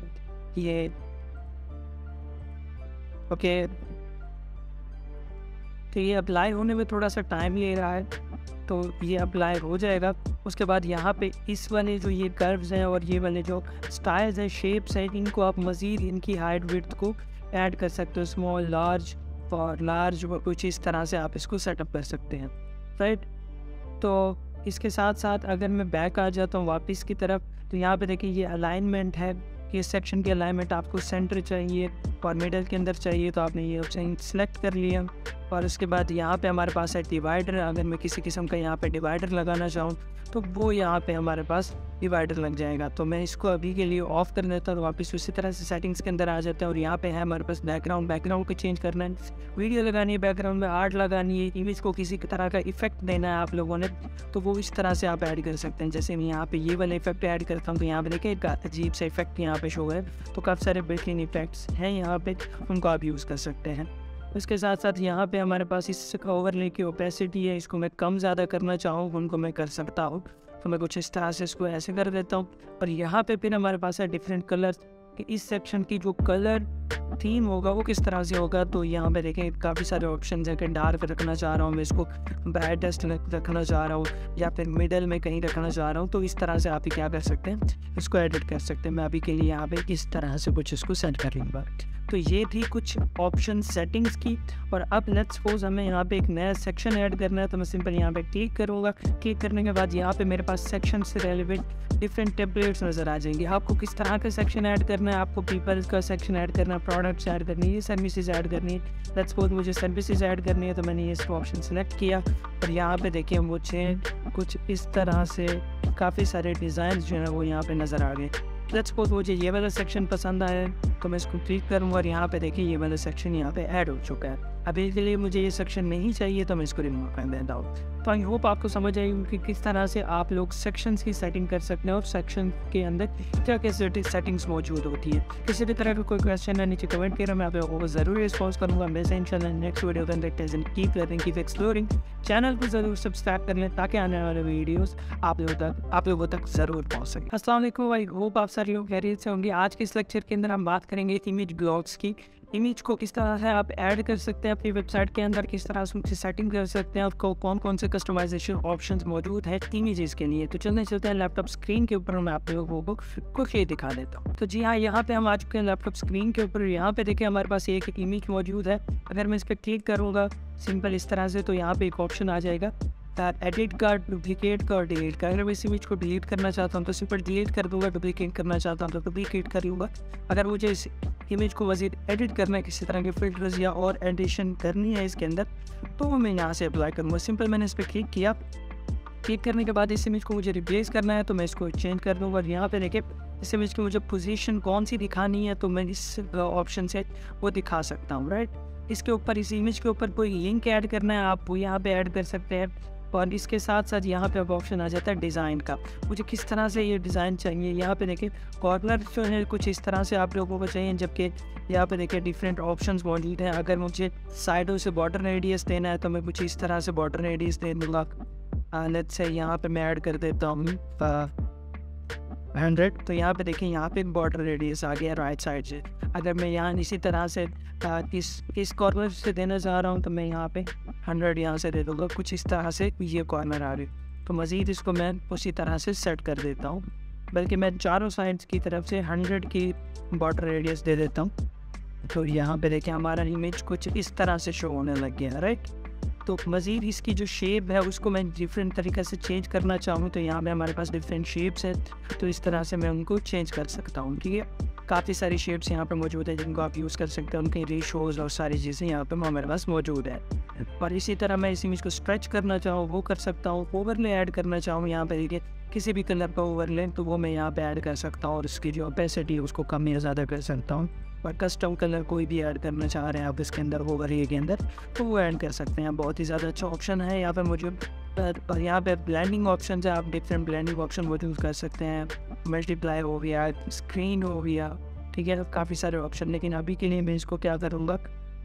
ये ओके। तो ये अप्लाई होने में थोड़ा सा टाइम ले रहा है तो ये अप्लाई हो जाएगा। उसके बाद यहाँ पे इस वाले जो ये कर्व्स हैं और ये वाले जो स्टाइल्स हैं शेप्स हैं, इनको आप मज़ीद इनकी हाइट विथ को ऐड कर सकते हो। स्मॉल लार्ज और लार्ज कुछ इस तरह से आप इसको सेटअप कर सकते हैं। राइट तो इसके साथ साथ अगर मैं बैक आ जाता हूँ वापस की तरफ़ तो यहाँ पे देखिए ये अलाइनमेंट है कि सेक्शन की अलाइनमेंट आपको सेंटर चाहिए। और मिडल के अंदर चाहिए तो आपने ये ऑप्शन सेलेक्ट कर लिया। और उसके बाद यहाँ पे हमारे पास है डिवाइडर अगर मैं किसी किस्म का यहाँ पे डिवाइडर लगाना चाहूँ तो वो यहाँ पे हमारे पास डिवाइडर लग जाएगा। तो मैं इसको अभी के लिए ऑफ़ कर देता हूँ। वापस उसी तरह से सेटिंग्स के अंदर आ जाता है और यहाँ पे है हमारे पास बैकग्राउंड बैकग्राउंड को चेंज करना है। वीडियो लगानी है बैकग्राउंड में आर्ट लगानी है इमेज को किसी तरह का इफ़ेक्ट देना है आप लोगों ने तो वो इस तरह से आप ऐड कर सकते हैं। जैसे मैं यहाँ पे ये वाला इफ़ेक्ट ऐड करता हूँ तो यहाँ पे देखिए एक अजीब सा इफ़ेक्ट यहाँ पे शो है। तो काफ़ी सारे बेहतरीन इफेक्ट्स हैं यहाँ पे उनको आप यूज़ कर सकते हैं। इसके साथ साथ यहाँ पे हमारे पास इस ओवरले की ओपेसिटी है, इसको मैं कम ज़्यादा करना चाहूँ, उनको मैं कर सकता हूँ। तो मैं कुछ इस तरह से इसको ऐसे कर देता हूँ। और यहाँ पे फिर हमारे पास है डिफरेंट कलर कि इस सेक्शन की जो कलर थीम होगा, वो किस तरह से होगा? तो यहाँ पे देखें, काफ़ी सारे ऑप्शन है। कि डार्क रखना चाह रहा हूँ, मैं इसको ब्राइटेस्ट रखना चाह रहा हूँ, या फिर मिडल में कहीं रखना चाह रहा हूँ। तो इस तरह से आप ही क्या कर सकते हैं? इसको एडिट कर सकते हैं। मैं अभी के लिए यहाँ पे इस तरह से कुछ इसको सेट कर लूँगा। तो ये थी कुछ ऑप्शन सेटिंग्स की। और अब लेट्स सपोज़ हमें यहाँ पे एक नया सेक्शन ऐड करना है तो मैं सिंपल यहाँ पे क्लिक करूँगा। क्लिक करने के बाद यहाँ पे मेरे पास सेक्शन से रेलिवेंट डिफरेंट टेबलेट्स नज़र आ जाएँगे। आपको किस तरह का सेक्शन ऐड करना है? आपको पीपल्स का सेक्शन ऐड करना प्रोडक्ट्स ऐड करनी है सर्विसेज़ ऐड करनी है। लेट्स सपोज़ मुझे सर्विसेज़ ऐड करनी है तो मैंने ये ऑप्शन सेलेक्ट किया। और यहाँ पे देखिए मुझे कुछ इस तरह से काफ़ी सारे डिज़ाइन जो है वो यहाँ पे नज़र आ गए। लेट्स सपोज़ मुझे ये वाला सेक्शन पसंद आया तो मैं इसको क्लिक करूँगा और यहाँ पे देखिए ये वाला सेक्शन यहाँ पे ऐड हो चुका है। अभी के लिए मुझे ये सेक्शन नहीं चाहिए तो मैं इसको रिमूव कर देता हूँ। तो आई होप आपको समझ आई कि किस तरह से आप लोग सेक्शंस की सेटिंग कर सकते हैं और सेक्शन के अंदर क्या क्या सेटिंग्स मौजूद होती है। किसी भी तरह का कोई क्वेश्चन है, नीचे कमेंट करें मैं आप लोगों को ज़रूर रिस्पॉन्स करूँगा। Next video keep learning keep exploring channel को ज़रूर सब्सक्राइब कर लें ताकि आने वाले वीडियोस आप लोगों तक, आप लोगों तक ज़रूर पहुँच सके। असलम आई होप आप सारे लोग खैरियत से होंगे। आज के इस लेक्चर के अंदर हम बात करेंगे इमेज ब्लॉग्स की। इमेज को किस तरह से आप ऐड कर सकते हैं, अपनी वेबसाइट के अंदर किस तरह से सेटिंग कर सकते हैं, आपको कौन कौन से कस्टमाइजेशन ऑप्शन मौजूद है इमेजेस के लिए। तो चलने चलते हैं लैपटॉप स्क्रीन के ऊपर मैं आप लोगों को कुछ दिखा देता हूँ। तो जी हाँ यहाँ पे हम आ चुके हैं लैपटॉप स्क्रीन के ऊपर। यहाँ पे देखिए, हमारे पास एक इमेज मौजूद है। अगर मैं इस पर क्लिक करूँगा सिंपल इस तरह से तो यहाँ पे एक ऑप्शन आ जाएगा। एडिट का डुप्लीकेट का और डिलीट का अगर मैं इस इमेज को डिलीट करना चाहता हूँ तो सिंपल डिलीट कर दूँगा डुप्लीकेट करना चाहता हूँ तो डुप्लीकेट कर लूँगा अगर मुझे इस इमेज को मजीद एडिट करना है, किसी तरह के फिल्टर्स या और एडिशन करनी है इसके अंदर तो मैं यहाँ से अप्लाई करूँगा। सिंपल मैंने इस पर क्लिक किया। क्लिक करने के बाद इस इमेज को मुझे रिप्लेस करना है तो मैं इसको चेंज कर दूँगा। और यहाँ पर देखे इस इमेज की मुझे पोजीशन कौन सी दिखानी है तो मैं इस ऑप्शन से वो दिखा सकता हूँ राइट इसके ऊपर, इस इमेज के ऊपर कोई लिंक ऐड करना है, आप वो यहाँ पे ऐड कर सकते हैं। और इसके साथ साथ यहाँ पे अब ऑप्शन आ जाता है डिज़ाइन का। मुझे किस तरह से ये डिज़ाइन चाहिए? यहाँ पे देखिए कॉर्नर जो है, कुछ इस तरह से आप लोगों को चाहिए, जबकि यहाँ पे देखिए डिफरेंट ऑप्शंस मौजूद हैं। अगर मुझे साइडों से बॉर्डर रेडियस देना है तो मैं कुछ इस तरह से बॉर्डर रेडियस दे दूँगा। लेट से यहाँ पर मैं ऐड कर देता हूँ हंड्रेड। तो यहाँ पे देखिए, यहाँ पे बॉर्डर रेडियस आ गया राइट साइड से। अगर मैं यहाँ इसी तरह से इस इस कॉर्नर से देना चाह रहा हूँ तो मैं यहाँ पे हंड्रेड यहाँ से दे दूँगा। कुछ इस तरह से ये कॉर्नर आ रही। तो मज़ीद इसको मैं उसी तरह से सेट कर देता हूँ। बल्कि मैं चारों साइड्स की तरफ़ से हंड्रेड की बॉर्डर रेडियस दे देता हूँ। तो यहाँ पे देखिए, हमारा इमेज कुछ इस तरह से शो होने लग गया राइट तो मज़ीद इसकी जो शेप है, उसको मैं डिफरेंट तरीके से चेंज करना चाहूँ तो यहाँ पे हमारे पास डिफरेंट शेप्स है तो इस तरह से मैं उनको चेंज कर सकता हूँ, ठीक है? काफ़ी सारी शेप्स यहाँ पर मौजूद है जिनको आप यूज़ कर सकते हैं, उनके रेशोज़ और सारी चीज़ें यहाँ पर हमारे पास मौजूद है। और इसी तरह मैं इस इमेज को स्ट्रेच करना चाहूँ, वो कर सकता हूँ ओवरले ऐड करना चाहूँ यहाँ पर देखिए, किसी भी कलर का ओवरले तो वो मैं यहाँ पर ऐड कर सकता हूँ और इसकी जो ओपेसिटी है, उसको कम या ज़्यादा कर सकता हूँ। और कस्टम कलर कोई भी ऐड करना चाह रहे हैं आप इसके अंदर ओवर के अंदर तो वो ऐड कर सकते हैं। बहुत ही ज़्यादा अच्छा ऑप्शन है यहाँ पे मुझे और यहाँ पे ब्लैंडिंग ऑप्शन है, आप डिफरेंट ब्लैंडिंग ऑप्शन वो यूज़ कर सकते हैं। मल्टीप्लाई हो गया स्क्रीन हो गया, ठीक है, काफ़ी सारे ऑप्शन लेकिन अभी के लिए मैं इसको क्या करूँगा,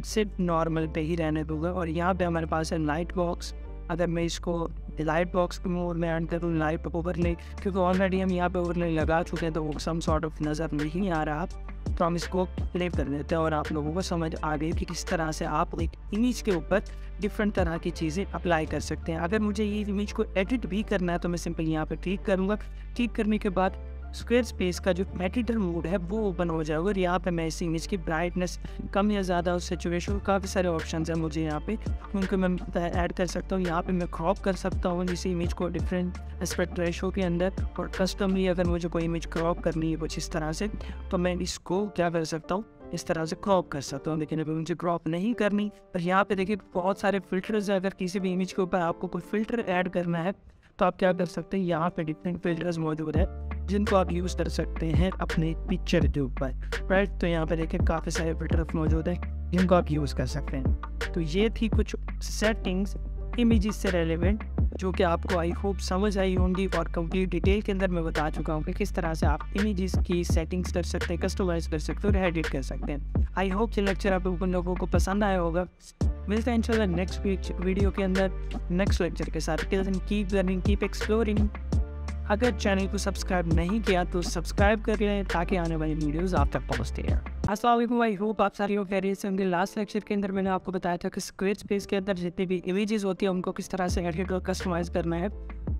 सिर्फ़ नॉर्मल पे ही रहने दूँगा। और यहाँ पे हमारे पास है लाइट बॉक्स अगर मैं इसको लाइट बॉक्स के मोड में ऐड करूँ लाइट ओवरले क्योंकि ऑलरेडी हम यहाँ पे ओवरले लगा चुके हैं तो वो सम सॉर्ट ऑफ़ नज़र नहीं आ रहा। तो हम इसको प्ले कर देते हैं और आप लोगों को समझ आ गई कि किस तरह से आप एक इमेज के ऊपर डिफरेंट तरह की चीज़ें अप्लाई कर सकते हैं। अगर मुझे ये इमेज को एडिट भी करना है तो मैं सिंपल यहाँ पर ठीक करूँगा। ठीक करने के बाद स्क्वेयर स्पेस का जो एडिटर मोड है, वो ओपन हो जाएगा और यहाँ पे मैं इस इमेज की ब्राइटनेस कम या ज़्यादा उस सिचुएशन काफ़ी सारे ऑप्शन हैं मुझे यहाँ पे। उनको मैं ऐड कर सकता हूँ, यहाँ पे मैं क्रॉप कर सकता हूँ इस इमेज को डिफरेंट एस्पेक्ट रेशो के अंदर। और कस्टमली अगर मुझे कोई इमेज क्रॉप करनी है कुछ इस तरह से तो मैं इसको क्या कर सकता हूँ, इस तरह से क्रॉप कर सकता हूँ। लेकिन अभी मुझे क्रॉप नहीं करनी, पर यहाँ पे देखिए बहुत सारे फिल्टर्स है। अगर किसी भी इमेज के ऊपर आपको कोई फ़िल्टर ऐड करना है तो आप क्या कर सकते हैं, यहाँ पे डिफरेंट फिल्टर्स मौजूद है, जिनको आप यूज़ कर सकते हैं अपने पिक्चर के ऊपर राइट तो यहाँ पे देखें काफ़ी सारे फ़िल्टर मौजूद हैं, जिनको आप यूज़ कर सकते हैं। तो ये थी कुछ सेटिंग्स इमेजेस से रेलिवेंट जो कि आपको आई होप समझ आई होंगी और कंप्लीट डिटेल के अंदर मैं बता चुका हूँ कि किस तरह से आप इमेजेस की सेटिंग्स कर सकते हैं कस्टमाइज कर सकते हैं और एडिट कर सकते हैं। आई होप ये लेक्चर आप लोगों को पसंद आया होगा। मिलते हैं इंशाल्लाह नेक्स्ट वीडियो के अंदर नेक्स्ट लेक्चर के साथ। कीप लर्निंग कीप एक्सप्लोरिंग अगर चैनल को सब्सक्राइब नहीं किया तो सब्सक्राइब कर लें ताकि आने वाली वीडियोस आप तक पहुँचते हैं असलम आई होप आप सारी खैरियत से होंगे। लास्ट लेक्चर के अंदर मैंने आपको बताया था कि स्क्वेयर स्पेस के अंदर जितनी भी इमेजेस होती है, उनको किस तरह से एडिट और कस्टमाइज़ करना है।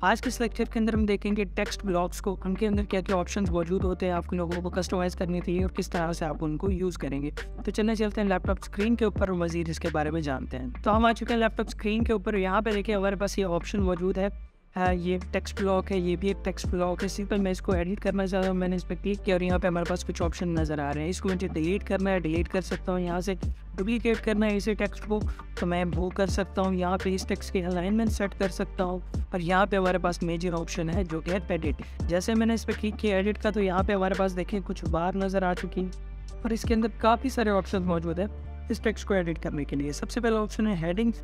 आज के इस लेक्चर के अंदर हम देखेंगे टेक्स्ट ब्लॉग्स को, उनके अंदर क्या क्या ऑप्शन मौजूद होते हैं आप लोगों को कस्टमाइज़ करनी थी और किस तरह से आप उनको यूज़ करेंगे। तो चलने चलते हैं लैपटॉप स्क्रीन के ऊपर मजीद इसके बारे में जानते हैं। तो हम आ चुके हैं लैपटॉप स्क्रीन के ऊपर। यहाँ पे देखिए हमारे पास ये ऑप्शन मौजूद है। है, ये टेक्स्ट ब्लॉक है, ये भी एक टेक्स्ट ब्लॉक है। सिंपल मैं इसको एडिट करना चाह रहा हूँ, मैंने इस पर क्लिक किया और यहाँ पे हमारे पास कुछ ऑप्शन नज़र आ रहे हैं। इसको मुझे डिलीट करना है डिलीट कर सकता हूँ, यहाँ से डुप्लीकेट करना है इसे टेक्स्ट को तो मैं वो कर सकता हूँ। यहाँ पे इस टेक्स्ट की अलाइनमेंट सेट कर सकता हूँ और यहाँ पे हमारे पास मेजर ऑप्शन है, जो कि है एडिट जैसे मैंने इस पर क्लिक किया एडिट का तो यहाँ पे हमारे पास देखें, कुछ बार नज़र आ चुकी और इसके अंदर काफ़ी सारे ऑप्शन मौजूद है, इस टेक्स्ट को एडिट करने के लिए। सबसे पहला ऑप्शन है हेडिंग्स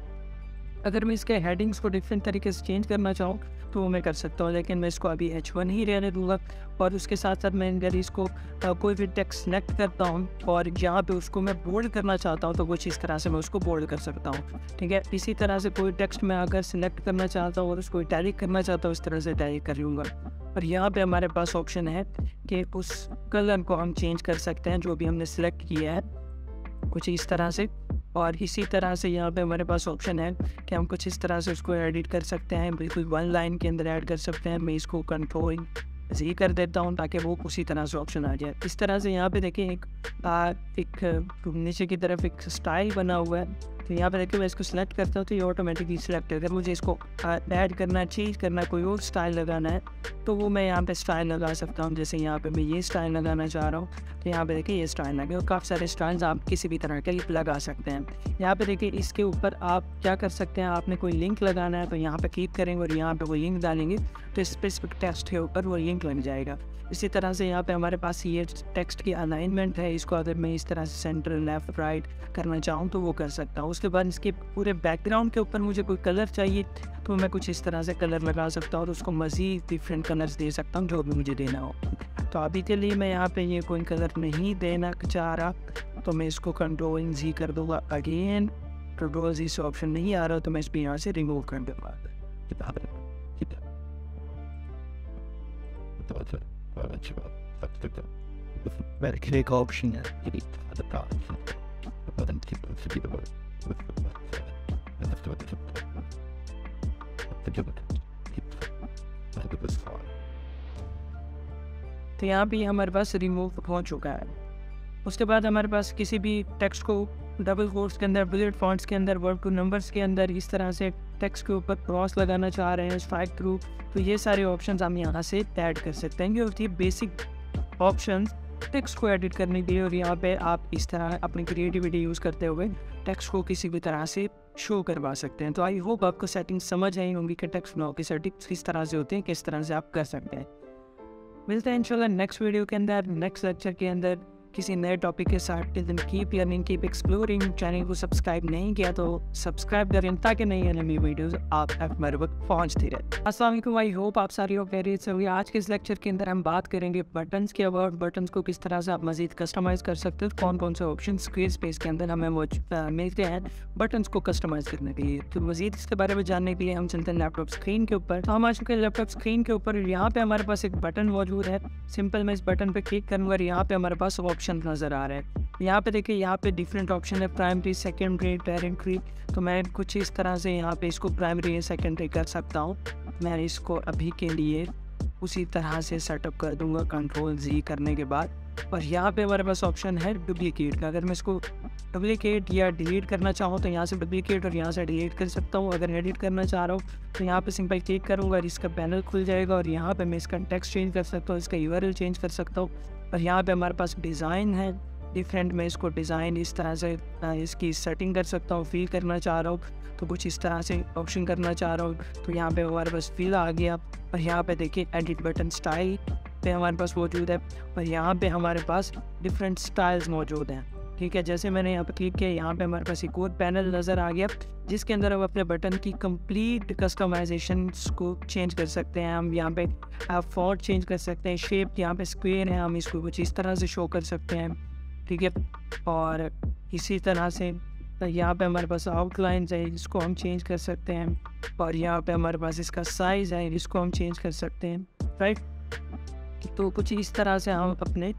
अगर मैं इसके हेडिंग्स को डिफरेंट तरीके से चेंज करना चाहूँ तो वो मैं कर सकता हूँ, लेकिन मैं इसको अभी एच वन ही रहने दूँगा। और उसके साथ साथ मैं अगर इसको कोई भी टेक्स्ट सेलेक्ट करता हूँ, और यहाँ पे उसको मैं बोल्ड करना चाहता हूँ तो कुछ इस तरह से मैं उसको बोल्ड कर सकता हूँ। ठीक है? इसी तरह से कोई टेक्स्ट मैं अगर सिलेक्ट करना चाहता हूँ, और उसको टैलिक करना चाहता हूँ, उस तरह से टैलिक कर लूँगा। और यहाँ पे हमारे पास ऑप्शन है कि उस कलर को हम चेंज कर सकते हैं, जो भी हमने सेलेक्ट किया है। कुछ इस तरह से। और इसी तरह से यहाँ पे हमारे पास ऑप्शन है कि हम कुछ इस तरह से उसको एडिट कर सकते हैं बिल्कुल वन लाइन के अंदर ऐड कर सकते हैं मैं इसको कंट्रोल जी कर देता हूँ ताकि वो उसी तरह से ऑप्शन आ जाए। इस तरह से यहाँ पे देखिए एक आ, एक नीचे की तरफ़ एक स्टाइल बना हुआ है। तो यहाँ पर देखिए मैं इसको सिलेक्ट करता हूँ तो ये ऑटोमेटिकली सिलेक्ट है। अगर मुझे इसको ऐड करना चेंज करना कोई और स्टाइल लगाना है तो वो मैं यहाँ पे स्टाइल लगा सकता हूँ। जैसे यहाँ पे मैं ये स्टाइल लगाना चाह रहा हूँ तो यहाँ पे देखिए ये स्टाइल लगे और काफ़ी सारे स्टाइल्स आप किसी भी तरह के लगा सकते हैं। यहाँ पे देखिए इसके ऊपर आप क्या कर सकते हैं, आपने कोई लिंक लगाना है तो यहाँ पे क्लिक करेंगे और यहाँ पे वो लिंक डालेंगे तो स्पेसिफिक टेक्स्ट के ऊपर वो लिंक लग जाएगा। इसी तरह से यहाँ पे हमारे पास ये टेक्स्ट की अलाइनमेंट है, इसको अगर मैं इस तरह से सेंटर लेफ़्ट राइट करना चाहूँ तो वो कर सकता हूँ। उसके बाद इसके पूरे बैकग्राउंड के ऊपर मुझे कोई कलर चाहिए तो मैं कुछ इस तरह से कलर लगा सकता हूँ और उसको मज़ीद डिफरेंट कलर्स दे सकता हूँ जो भी मुझे देना हो। तो अभी के लिए मैं यहाँ पे ये कोई कलर नहीं देना चाह रहा तो मैं इसको कंट्रोल जी कर दूँगा। अगेन कंट्रोल जी से ऑप्शन नहीं आ रहा तो मैं इस पर यहाँ से रिमूव कर दूँगा। Click option तो यहाँ पे हमारे पास रिमूव हो चुका है। उसके बाद हमारे पास किसी भी टेक्स्ट को डबल कोर्स के अंदर बुलेट फॉन्ट्स के अंदर वर्ड टू नंबर्स के अंदर इस तरह से टेक्स्ट के ऊपर क्रॉस लगाना चाह रहे हैं स्ट्राइक थ्रू तो ये सारे ऑप्शंस हम यहाँ से ऐड कर सकते हैं। ये बेसिक ऑप्शंस टेक्स्ट को एडिट करने के लिए और यहाँ पे आप इस तरह अपनी क्रिएटिविटी यूज़ करते हुए टेक्स्ट को किसी भी तरह से शो करवा सकते हैं। तो आई होप आपको सेटिंग समझ आई होंगी कि टेक्स्ट ब्लॉक की सेटिंग किस तरह से होती हैं, किस तरह से आप कर सकते हैं। मिलते हैं इंशाल्लाह नेक्स्ट वीडियो के अंदर नेक्स्ट लेक्चर के अंदर। किसी नए टॉपिक के साथ till then keep learning keep exploring channel को सब्सक्राइब नहीं किया तो सब्सक्राइब करें ताकि नई नई वीडियोस आप तक मेरे वक्त पहुँचती रहे। अस्सलाम आई होप आप सारी वेरियत से हुई आज के इस लेक्चर के अंदर हम बात करेंगे बटन्स के अबाउट बटन्स को किस तरह से आप मजीद कस्टमाइज कर सकते हो कौन कौन से ऑप्शन स्क्रीन स्पेस के अंदर हमें मिलते हैं। बटन्स को कस्टमाइज करने के लिए। तो मजीद इसके बारे में जानने के लिए हम चलते हैं लैपटॉप स्क्रीन के ऊपर। तो हम आ चुके हैं लैपटॉप स्क्रीन के ऊपर यहाँ पे हमारे पास एक बटन मौजूद है। सिंपल मैं इस बटन पे क्लिक करूँगा यहाँ पे हमारे पास ऑप्शन नज़र आ रहा है। यहाँ पे देखिए, यहाँ पे डिफरेंट ऑप्शन है प्राइमरी सेकेंडरी पेरेंट्री तो मैं कुछ इस तरह से यहाँ पे इसको प्राइमरी या सेकेंडरी कर सकता हूँ। मैं इसको अभी के लिए उसी तरह से सेटअप कर दूँगा कंट्रोल जी करने के बाद। और यहाँ पे हमारे पास ऑप्शन है डुप्लीकेट का। अगर मैं इसको डुप्लीकेट या डिलीट करना चाहूँ तो यहाँ से डुप्लीकेट और यहाँ से डिलीट कर सकता हूँ। अगर एडिट करना चाह रहा हूँ तो यहाँ पे सिंपल क्लिक करूँगा और इसका पैनल खुल जाएगा। और यहाँ पे मैं इसका टेक्स्ट चेंज कर सकता हूँ, इसका यूआरएल चेंज कर सकता हूँ। और यहाँ पे हमारे पास डिज़ाइन है डिफरेंट मैं इसको डिज़ाइन इस तरह से इसकी सेटिंग कर सकता हूँ फील करना चाह रहा हूँ तो कुछ इस तरह से ऑप्शन करना चाह रहा हूँ तो यहाँ पे हमारे पास फील आ गया। और यहाँ पे देखिए एडिट बटन स्टाइल पे हमारे पास मौजूद है, और यहाँ पे हमारे पास डिफरेंट स्टाइल्स मौजूद हैं। ठीक है, जैसे मैंने यहाँ पे क्लिक किया, यहाँ पे हमारे पास एक और पैनल नज़र आ गया। जिसके अंदर हम अपने बटन की कंप्लीट कस्टमाइजेशन को चेंज कर सकते हैं। हम यहाँ पे फॉन्ट चेंज कर सकते हैं शेप यहाँ पे स्क्वेयर है, हम इसको कुछ इस तरह से शो कर सकते हैं। ठीक है? और इसी तरह से यहाँ पे हमारे पास आउटलाइंस है, इसको हम चेंज कर सकते हैं। और यहाँ पे हमारे पास इसका साइज़ है, इसको हम चेंज कर सकते हैं। राइट तो कुछ इस तरह से हम अपने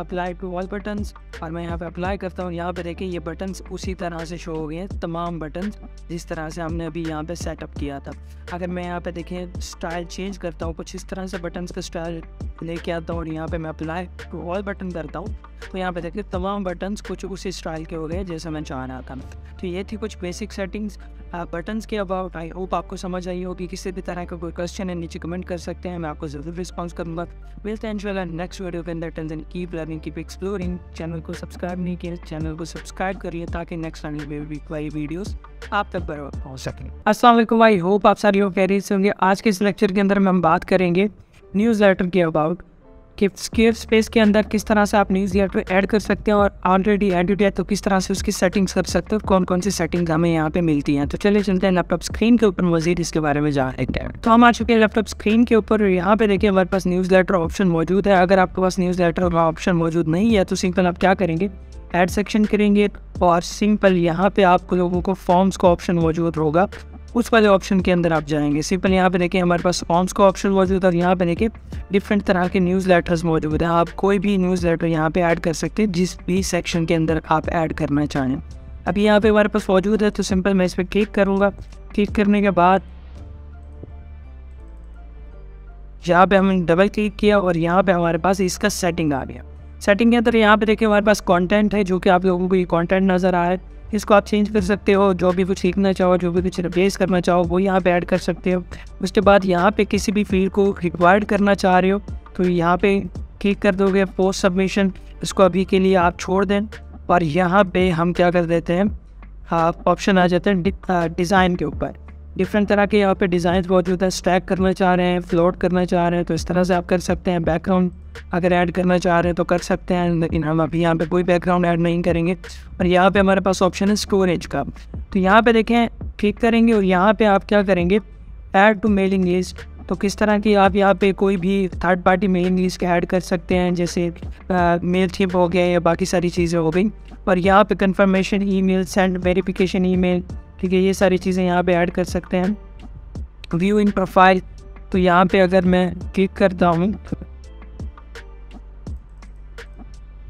अप्लाई टू ऑल बटन्स और मैं यहाँ पे अप्लाई करता हूँ। यहाँ पे देखें ये बटन्स उसी तरह से शो हो गए हैं। तमाम बटन्स जिस तरह से हमने अभी यहाँ पे सेटअप किया था। अगर मैं यहाँ पे देखें स्टाइल चेंज करता हूँ, कुछ इस तरह से बटन्स का स्टाइल लेके आता हूँ और यहाँ पे मैं अप्लाई टू ऑल बटन करता हूँ तो यहाँ पे देखें तमाम बटन्स कुछ उसी स्टाइल के हो गए जैसे मैं चाह रहा था। तो ये थी कुछ बेसिक सेटिंग्स बटन्स के अबाउट आई होप आपको समझ आई होगी किसी भी तरह का कोई क्वेश्चन है नीचे कमेंट कर सकते हैं मैं आपको ज़रूर रिस्पॉन्स करूँगा। मिलते हैं नेक्स्ट वीडियो के अंदर tension keep learning keep exploring channel को सब्सक्राइब नहीं किया चैनल को सब्सक्राइब करिए ताकि नेक्स्ट आने वाली वीडियोस आप तक बराबर पहुँच सकें असलम आई होप आप सारी कैरियर से होंगे। आज के इस लेक्चर के अंदर हम बात करेंगे न्यूज़ लेटर के अबाउट कि स्केयर स्पेस के अंदर किस तरह से आप न्यूज़ लेटर ऐड कर सकते हैं और ऑलरेडी एडिट है तो किस तरह से उसकी सेटिंग्स कर सकते हैं कौन कौन सी सेटिंग्स हमें यहाँ पे मिलती हैं? तो चलिए चलते हैं लैपटॉप स्क्रीन के ऊपर मजीद, इसके बारे में जान लेते हैं। तो हम आ चुके हैं लैपटॉप स्क्रीन के ऊपर यहाँ पे देखिए हमारे पास न्यूज़ लेटर ऑप्शन मौजूद है। अगर आपके पास न्यूज़ लेटर का ऑप्शन मौजूद नहीं है तो सिंपल आप क्या करेंगे? एड सेक्शन करेंगे और सिंपल यहाँ पे आपको लोगों को फॉर्म्स का ऑप्शन मौजूद होगा। उस वाले ऑप्शन के अंदर आप जाएँगे। सिंपल यहाँ पे देखिए, हमारे पास फॉर्म्स का ऑप्शन मौजूद है और यहाँ पे देखिए डिफरेंट तरह के न्यूज़ लेटर्स मौजूद हैं। आप कोई भी न्यूज़ लेटर यहाँ पे ऐड कर सकते हैं, जिस भी सेक्शन के अंदर आप ऐड करना चाहें। अभी यहाँ पे हमारे पास मौजूद है तो सिंपल मैं इस पर क्लिक करूँगा। क्लिक करने के बाद यहाँ पे हमने डबल क्लिक किया और यहाँ पे हमारे पास इसका सेटिंग आ गया। सेटिंग के अंदर यहाँ पे देखिए, हमारे पास कंटेंट है, जो कि आप लोगों को ये कंटेंट नज़र आ रहा है। इसको आप चेंज कर सकते हो, जो भी कुछ सीखना चाहो, जो भी कुछ रिप्लेस करना चाहो, वो यहाँ पे ऐड कर सकते हो। उसके बाद यहाँ पे किसी भी फ़ील्ड को रिक्वायर्ड करना चाह रहे हो तो यहाँ पे क्लिक कर दोगे पोस्ट सबमिशन इसको अभी के लिए आप छोड़ दें। और यहाँ पे हम क्या कर देते हैं ऑप्शन आ जाते हैं डिज़ाइन के ऊपर। डिफरेंट तरह के यहाँ पे डिज़ाइन मौजूद है स्टैक करना चाह रहे हैं फ्लोट करना चाह रहे हैं तो इस तरह से आप कर सकते हैं। बैकग्राउंड अगर ऐड करना चाह रहे हैं तो कर सकते हैं, लेकिन हम अभी यहाँ पे कोई बैकग्राउंड ऐड नहीं करेंगे। और यहाँ पे हमारे पास ऑप्शन है स्टोरेज का। तो यहाँ पे देखें क्लिक करेंगे और यहाँ पे आप क्या करेंगे? ऐड टू मेलिंग लिस्ट तो किस तरह की आप यहाँ पे कोई भी third party mailing list add कर सकते हैं, जैसे मेल थिप हो गया या बाकी सारी चीज़ें हो गई। और यहाँ पे confirmation email send verification email ठीक है, ये सारी चीज़ें यहाँ पे ऐड कर सकते हैं। व्यू इन प्रोफ़ाइल तो यहाँ पे अगर मैं क्लिक करता हूँ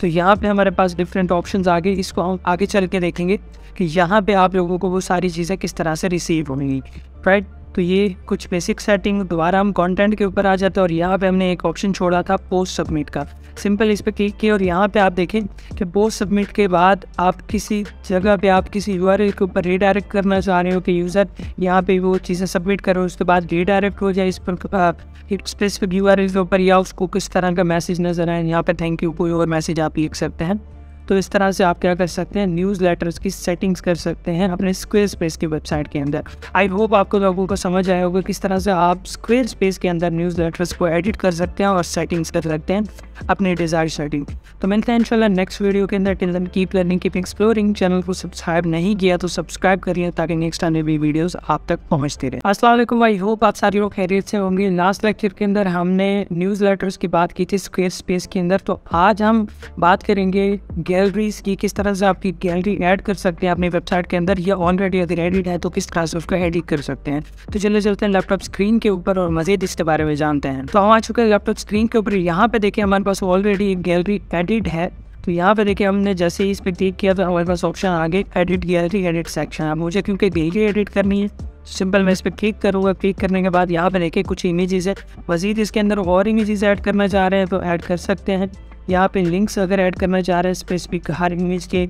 तो यहाँ पे हमारे पास डिफरेंट ऑप्शन आ गए। इसको हम आगे चल के देखेंगे कि यहाँ पे आप लोगों को वो सारी चीज़ें किस तरह से रिसीव होंगी। राइट तो ये कुछ बेसिक सेटिंग दोबारा हम कंटेंट के ऊपर आ जाते हैं और यहाँ पे हमने एक ऑप्शन छोड़ा था पोस्ट सबमिट का। सिंपल इस पर क्लिक किया और यहाँ पे आप देखें कि पोस्ट सबमिट के बाद आप किसी जगह पे आप किसी यू के ऊपर रीडायरेक्ट करना चाह रहे हो कि यूज़र यहाँ पे वो चीज़ें सबमिट करो, उसके बाद रीडायरेक्ट हो जाए इस पर स्पेसिफिक यू के ऊपर या उसको किस तरह का मैसेज नज़र आए, यहाँ पर थैंक यू कोई और मैसेज आप लिख सकते हैं। तो इस तरह से आप क्या कर सकते हैं न्यूज़ लेटर्स की सेटिंग्स कर सकते हैं अपने स्क्वेयर स्पेस की वेबसाइट के अंदर। आई होप आपको लोगों को समझ आया होगा किस तरह से आप स्क्वेयर स्पेस के अंदर न्यूज़ लेटर्स को एडिट कर सकते हैं और सेटिंग्स कर सकते हैं। अपने डिज़ायर सेटिंग तो मिलते हैं इंशाल्लाह नेक्स्ट वीडियो के अंदर till keep learning keep exploring channel को सब्सक्राइब नहीं किया तो सब्सक्राइब करिए ताकि नेक्स्ट आने भी वीडियोस आप तक पहुँचते रहे. असलम आई होप आप सारी लोग खैरियत से होंगे। लास्ट लेक्चर के अंदर हमने न्यूज़ लेटर्स की बात की थी स्क्वेयर स्पेस के अंदर। तो आज हम बात करेंगे गैलरीज की, किस तरह से आपकी गैलरी ऐड कर सकते हैं अपनी वेबसाइट के अंदर। या ऑलरेडी अगर एडिट है तो किस तरह से उसको एडिट कर सकते हैं। तो चले चलते हैं लैपटॉप स्क्रीन के ऊपर और मज़ीद इसके बारे में जानते हैं। तो हम आ चुके हैं लैपटॉप स्क्रीन के ऊपर। यहाँ पे देखिए हमारे पास ऑलरेडी एक गैलरी एडिट है तो यहाँ पे देखिए हमने जैसे ही इस पर क्लिक किया तो हमारे पास ऑप्शन आ गए एडिट गैलरी एडिट सेक्शन अब मुझे क्योंकि गैलरी एडिट करनी है सिंपल मैं इस पर क्लिक करूँगा। क्लिक करने के बाद यहाँ पे देखिए कुछ इमेजेस है। मजीद इसके अंदर और इमेजेस ऐड करना चाह रहे हैं तो ऐड कर सकते हैं। यहाँ पे लिंक्स अगर ऐड करना चाह रहे हैं स्पेसिफिक हर इमेज के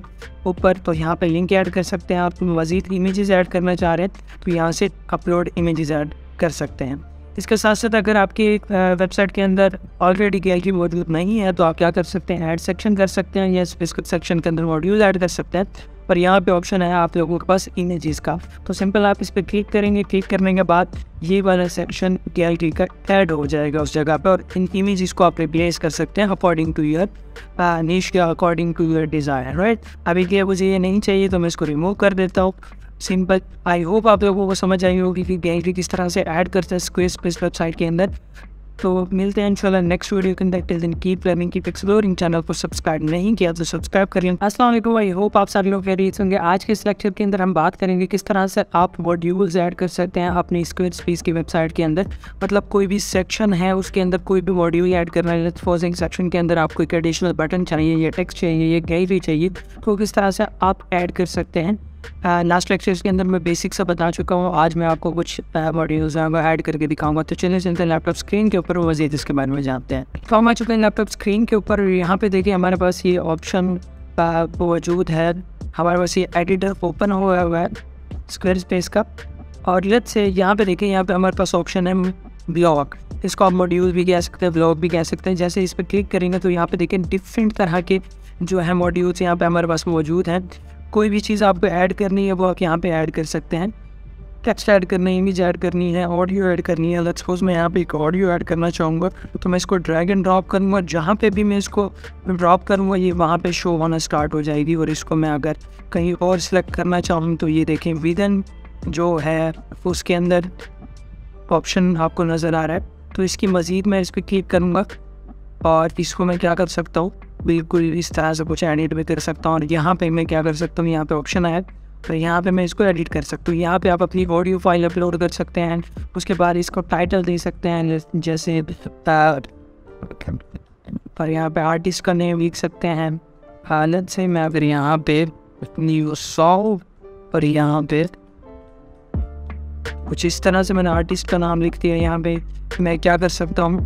ऊपर तो यहाँ पे लिंक ऐड कर सकते हैं आप। मज़ीद इमेजेस ऐड करना चाह रहे हैं तो यहाँ से अपलोड इमेजेस ऐड कर सकते हैं। इसके साथ साथ अगर आपकी वेबसाइट के अंदर ऑलरेडी गैलरी मौजूद नहीं है तो आप क्या कर सकते हैं? ऐड सेक्शन कर सकते हैं या स्पेसिफिक सेक्शन के अंदर मॉड्यूल ऐड कर सकते हैं। पर यहाँ पे ऑप्शन है आप लोगों के पास इमेजेस का। तो सिंपल आप इस पर क्लिक करेंगे। क्लिक करने के बाद ये वाला सेक्शन गैलरी का ऐड हो जाएगा उस जगह पे और इन इमेजेस को आप रिप्लेस कर सकते हैं अकॉर्डिंग टू योर निश के according to your desire right अभी क्या मुझे ये नहीं चाहिए तो मैं इसको रिमूव कर देता हूँ। सिंपल आई होप आप लोगों को समझ आई होगी कि गैलरी किस तरह से ऐड करते हैं स्क्वेयर स्पेस वेबसाइट के अंदर। तो मिलते हैं इंशाल्लाह नेक्स्ट वीडियो के अंदर। Till then keep learning keep exploring channel को सब्सक्राइब नहीं किया तो सब्सक्राइब करिए अस्सलाम वालेकुम आई होप आप सारे लोग वेरी होंगे। आज के इस लेक्चर के अंदर हम बात करेंगे किस तरह से आप मॉड्यूल्स ऐड कर सकते हैं अपनी स्क्वेयर स्पेस की वेबसाइट के अंदर। मतलब कोई भी सेक्शन है, उसके अंदर कोई भी मॉड्यूल ऐड करना है। फोजिंग सेक्शन के अंदर आपको एक एडिशनल बटन चाहिए, या टेक्स्ट चाहिए, या गैलरी चाहिए। तो किस तरह से आप ऐड कर सकते हैं। लास्ट लेक्चर्स के अंदर मैं बेसिक सा बता चुका हूँ। आज मैं आपको कुछ मॉड्यूल्स ऐड करके दिखाऊँगा। तो चलिए चलते हैं लैपटॉप स्क्रीन के ऊपर मजीद इसके बारे में जानते हैं। तो हम आ चुके हैं लैपटॉप स्क्रीन के ऊपर, यहाँ पे देखिए हमारे पास ये ऑप्शन मौजूद है। हमारे पास ये एडिटर ओपन हुआ हुआ है स्क्वेयर स्पेस का। और लेट से यहाँ पे देखिए, यहाँ पे हमारे पास ऑप्शन है ब्लॉग इसको आप मॉड्यूल भी कह सकते हैं ब्लॉग भी कह सकते हैं। जैसे इस पर क्लिक करेंगे तो यहाँ पे देखें डिफरेंट तरह के जो है मॉड्यूल्स यहाँ पे हमारे पास मौजूद हैं। कोई भी चीज़ आपको ऐड करनी है, वो आप यहाँ पे ऐड कर सकते हैं। टेक्स्ट ऐड करना है, इमेज ऐड करनी है, ऑडियो ऐड करनी है। लेट्स सपोज़ मैं यहाँ पे एक ऑडियो ऐड करना चाहूँगा तो मैं इसको ड्रैग एंड ड्रॉप करूँगा। जहाँ पे भी मैं इसको ड्रॉप करूँगा, ये वहाँ पे शो होना स्टार्ट हो जाएगी और इसको मैं अगर कहीं और सिलेक्ट करना चाहूँ तो ये देखें विदन जो है, उसके अंदर ऑप्शन आपको नज़र आ रहा है। तो इसकी मज़ीद मैं इस पर क्लिक करूँगा और इसको मैं क्या कर सकता हूँ बिल्कुल इस तरह से कुछ एडिट भी कर सकता हूँ। और यहाँ पे मैं क्या कर सकता हूँ? यहाँ पे ऑप्शन आया। तो यहाँ पे मैं इसको एडिट कर सकता हूँ। यहाँ पे आप अपनी ऑडियो फ़ाइल अपलोड कर सकते हैं। उसके बाद इसको टाइटल दे सकते हैं। जैसे और यहाँ पे आर्टिस्ट का नेम लिख सकते हैं। हालत से मैं अगर यहाँ पे न्यू सॉ और यहाँ पे कुछ इस तरह से मैंने आर्टिस्ट का नाम लिख दिया यहाँ पे। मैं क्या कर सकता हूँ?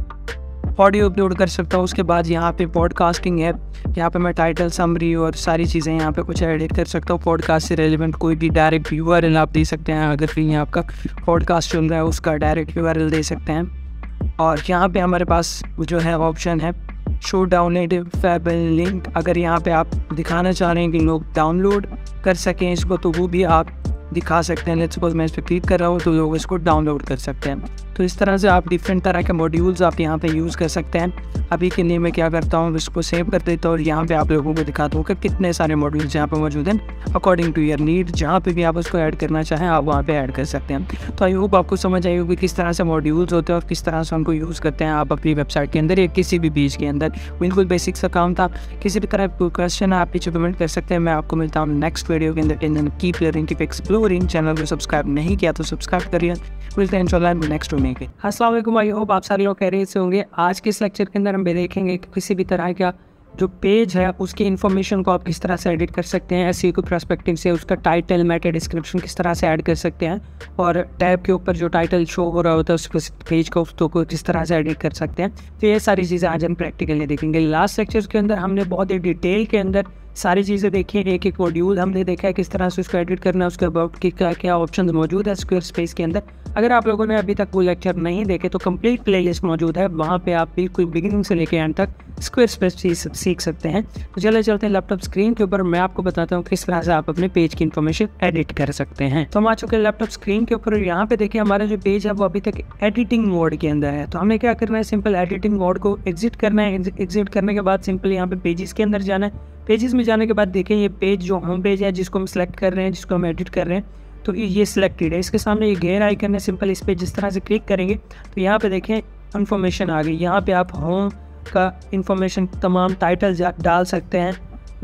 ऑडियो अपलोड कर सकता हूँ, उसके बाद यहाँ पे पॉडकास्टिंग ऐप यहाँ पे मैं टाइटल समरी और सारी चीज़ें यहाँ पे कुछ एडिट कर सकता हूँ। पॉडकास्ट से रेलिवेंट कोई भी डायरेक्ट यू आप दे सकते हैं, अगर कहीं आपका पॉडकास्ट चल रहा है, उसका डायरेक्ट यू दे सकते हैं। और यहाँ पे हमारे पास जो है ऑप्शन है शो डाउनलोड फेबल लिंक अगर यहाँ पे आप दिखाना चाह रहे हैं कि लोग डाउनलोड कर सकें इसको तो वो भी आप दिखा सकते हैं। लेट्स सपोज़ मैं इस पर क्लिक कर रहा हूँ तो लोग इसको डाउनलोड कर सकते हैं। तो इस तरह से आप डिफरेंट तरह के मॉड्यूल्स आप यहाँ पे यूज़ कर सकते हैं। अभी के लिए मैं क्या करता हूँ, इसको सेव कर देता हूँ और यहाँ पे आप लोगों को दिखाता हूँ कि कितने सारे मॉड्यूल्स यहाँ पे मौजूद हैं। अकॉर्डिंग टू यर नीड जहाँ पे भी आप उसको ऐड करना चाहें, आप वहाँ पे ऐड कर सकते हैं। तो आई होप आपको समझ आई होगी किस तरह से मॉड्यूल्स होते हैं और किस तरह से उनको यूज़ करते हैं आप अपनी वेबसाइट के अंदर या किसी भी पेज के अंदर। बिल्कुल बेसिक सा काम था। किसी भी तरह कोई क्वेश्चन आप पीछे पेमेंट कर सकते हैं। मैं आपको मिलता हूँ नेक्स्ट वीडियो के अंदर। Keep learning keep exploring channel को सब्सक्राइब नहीं किया तो सब्सक्राइब करिए। मिलते हैं इंशाल्लाह नेक्स्ट वीडियो के। असलम आई होप आप सारे लोग कह रहे होंगे। आज के इस लेक्चर के अंदर हम देखेंगे कि किसी भी तरह का जो पेज है, उसकी इन्फॉर्मेशन को आप किस तरह से एडिट कर सकते हैं, ऐसी कोई प्रस्पेक्टिव से उसका टाइटल मेटा डिस्क्रिप्शन किस तरह से ऐड कर सकते हैं और टैब के ऊपर जो टाइटल शो हो रहा होता है उस पेज को उसको को किस तरह से एडिट कर सकते हैं। तो ये सारी चीज़ें आज हम प्रैक्टिकली देखेंगे। लास्ट लेक्चर के अंदर हमने बहुत ही डिटेल के अंदर सारी चीज़ें देखी, एक एक मॉड्यूल हमने देखा है किस तरह से उसको एडिट करना है, उसके अबाउट क्या क्या ऑप्शन मौजूद है स्क्वेयर स्पेस के अंदर। अगर आप लोगों ने अभी तक वो लेक्चर नहीं देखे तो कंप्लीट प्लेलिस्ट मौजूद है। वहाँ पे आप बिल्कुल बिगिनिंग से लेकर एंड तक स्क्वेयर स्पेस सीख सकते हैं। तो चले चलते हैं लैपटॉप स्क्रीन के ऊपर। मैं आपको बताता हूँ किस तरह से आप अपने पेज की इन्फॉर्मेशन एडिट कर सकते हैं। तो हम आ चुके हैं लैपटॉप स्क्रीन के ऊपर। यहाँ पे देखिए, हमारा जो पेज है, वो अभी तक एडिटिंग मोड के अंदर है। तो हमें क्या करना है? सिंपल एडिटिंग मोड को एग्जिट करना है। एग्जिट करने के बाद सिंपल यहाँ पे पेजेस के अंदर जाना है। पेजेस में जाने के बाद देखें, ये पेज जो होम पेज है, जिसको हम सेलेक्ट कर रहे हैं, जिसको हम एडिट कर रहे हैं तो ये सिलेक्टेड है। इसके सामने ये गेयर आइकन है। सिंपल इस पर जिस तरह से क्लिक करेंगे तो यहाँ पे देखें इन्फॉर्मेशन आ गई। यहाँ पे आप होम का इन्फॉर्मेशन तमाम टाइटल डाल सकते हैं।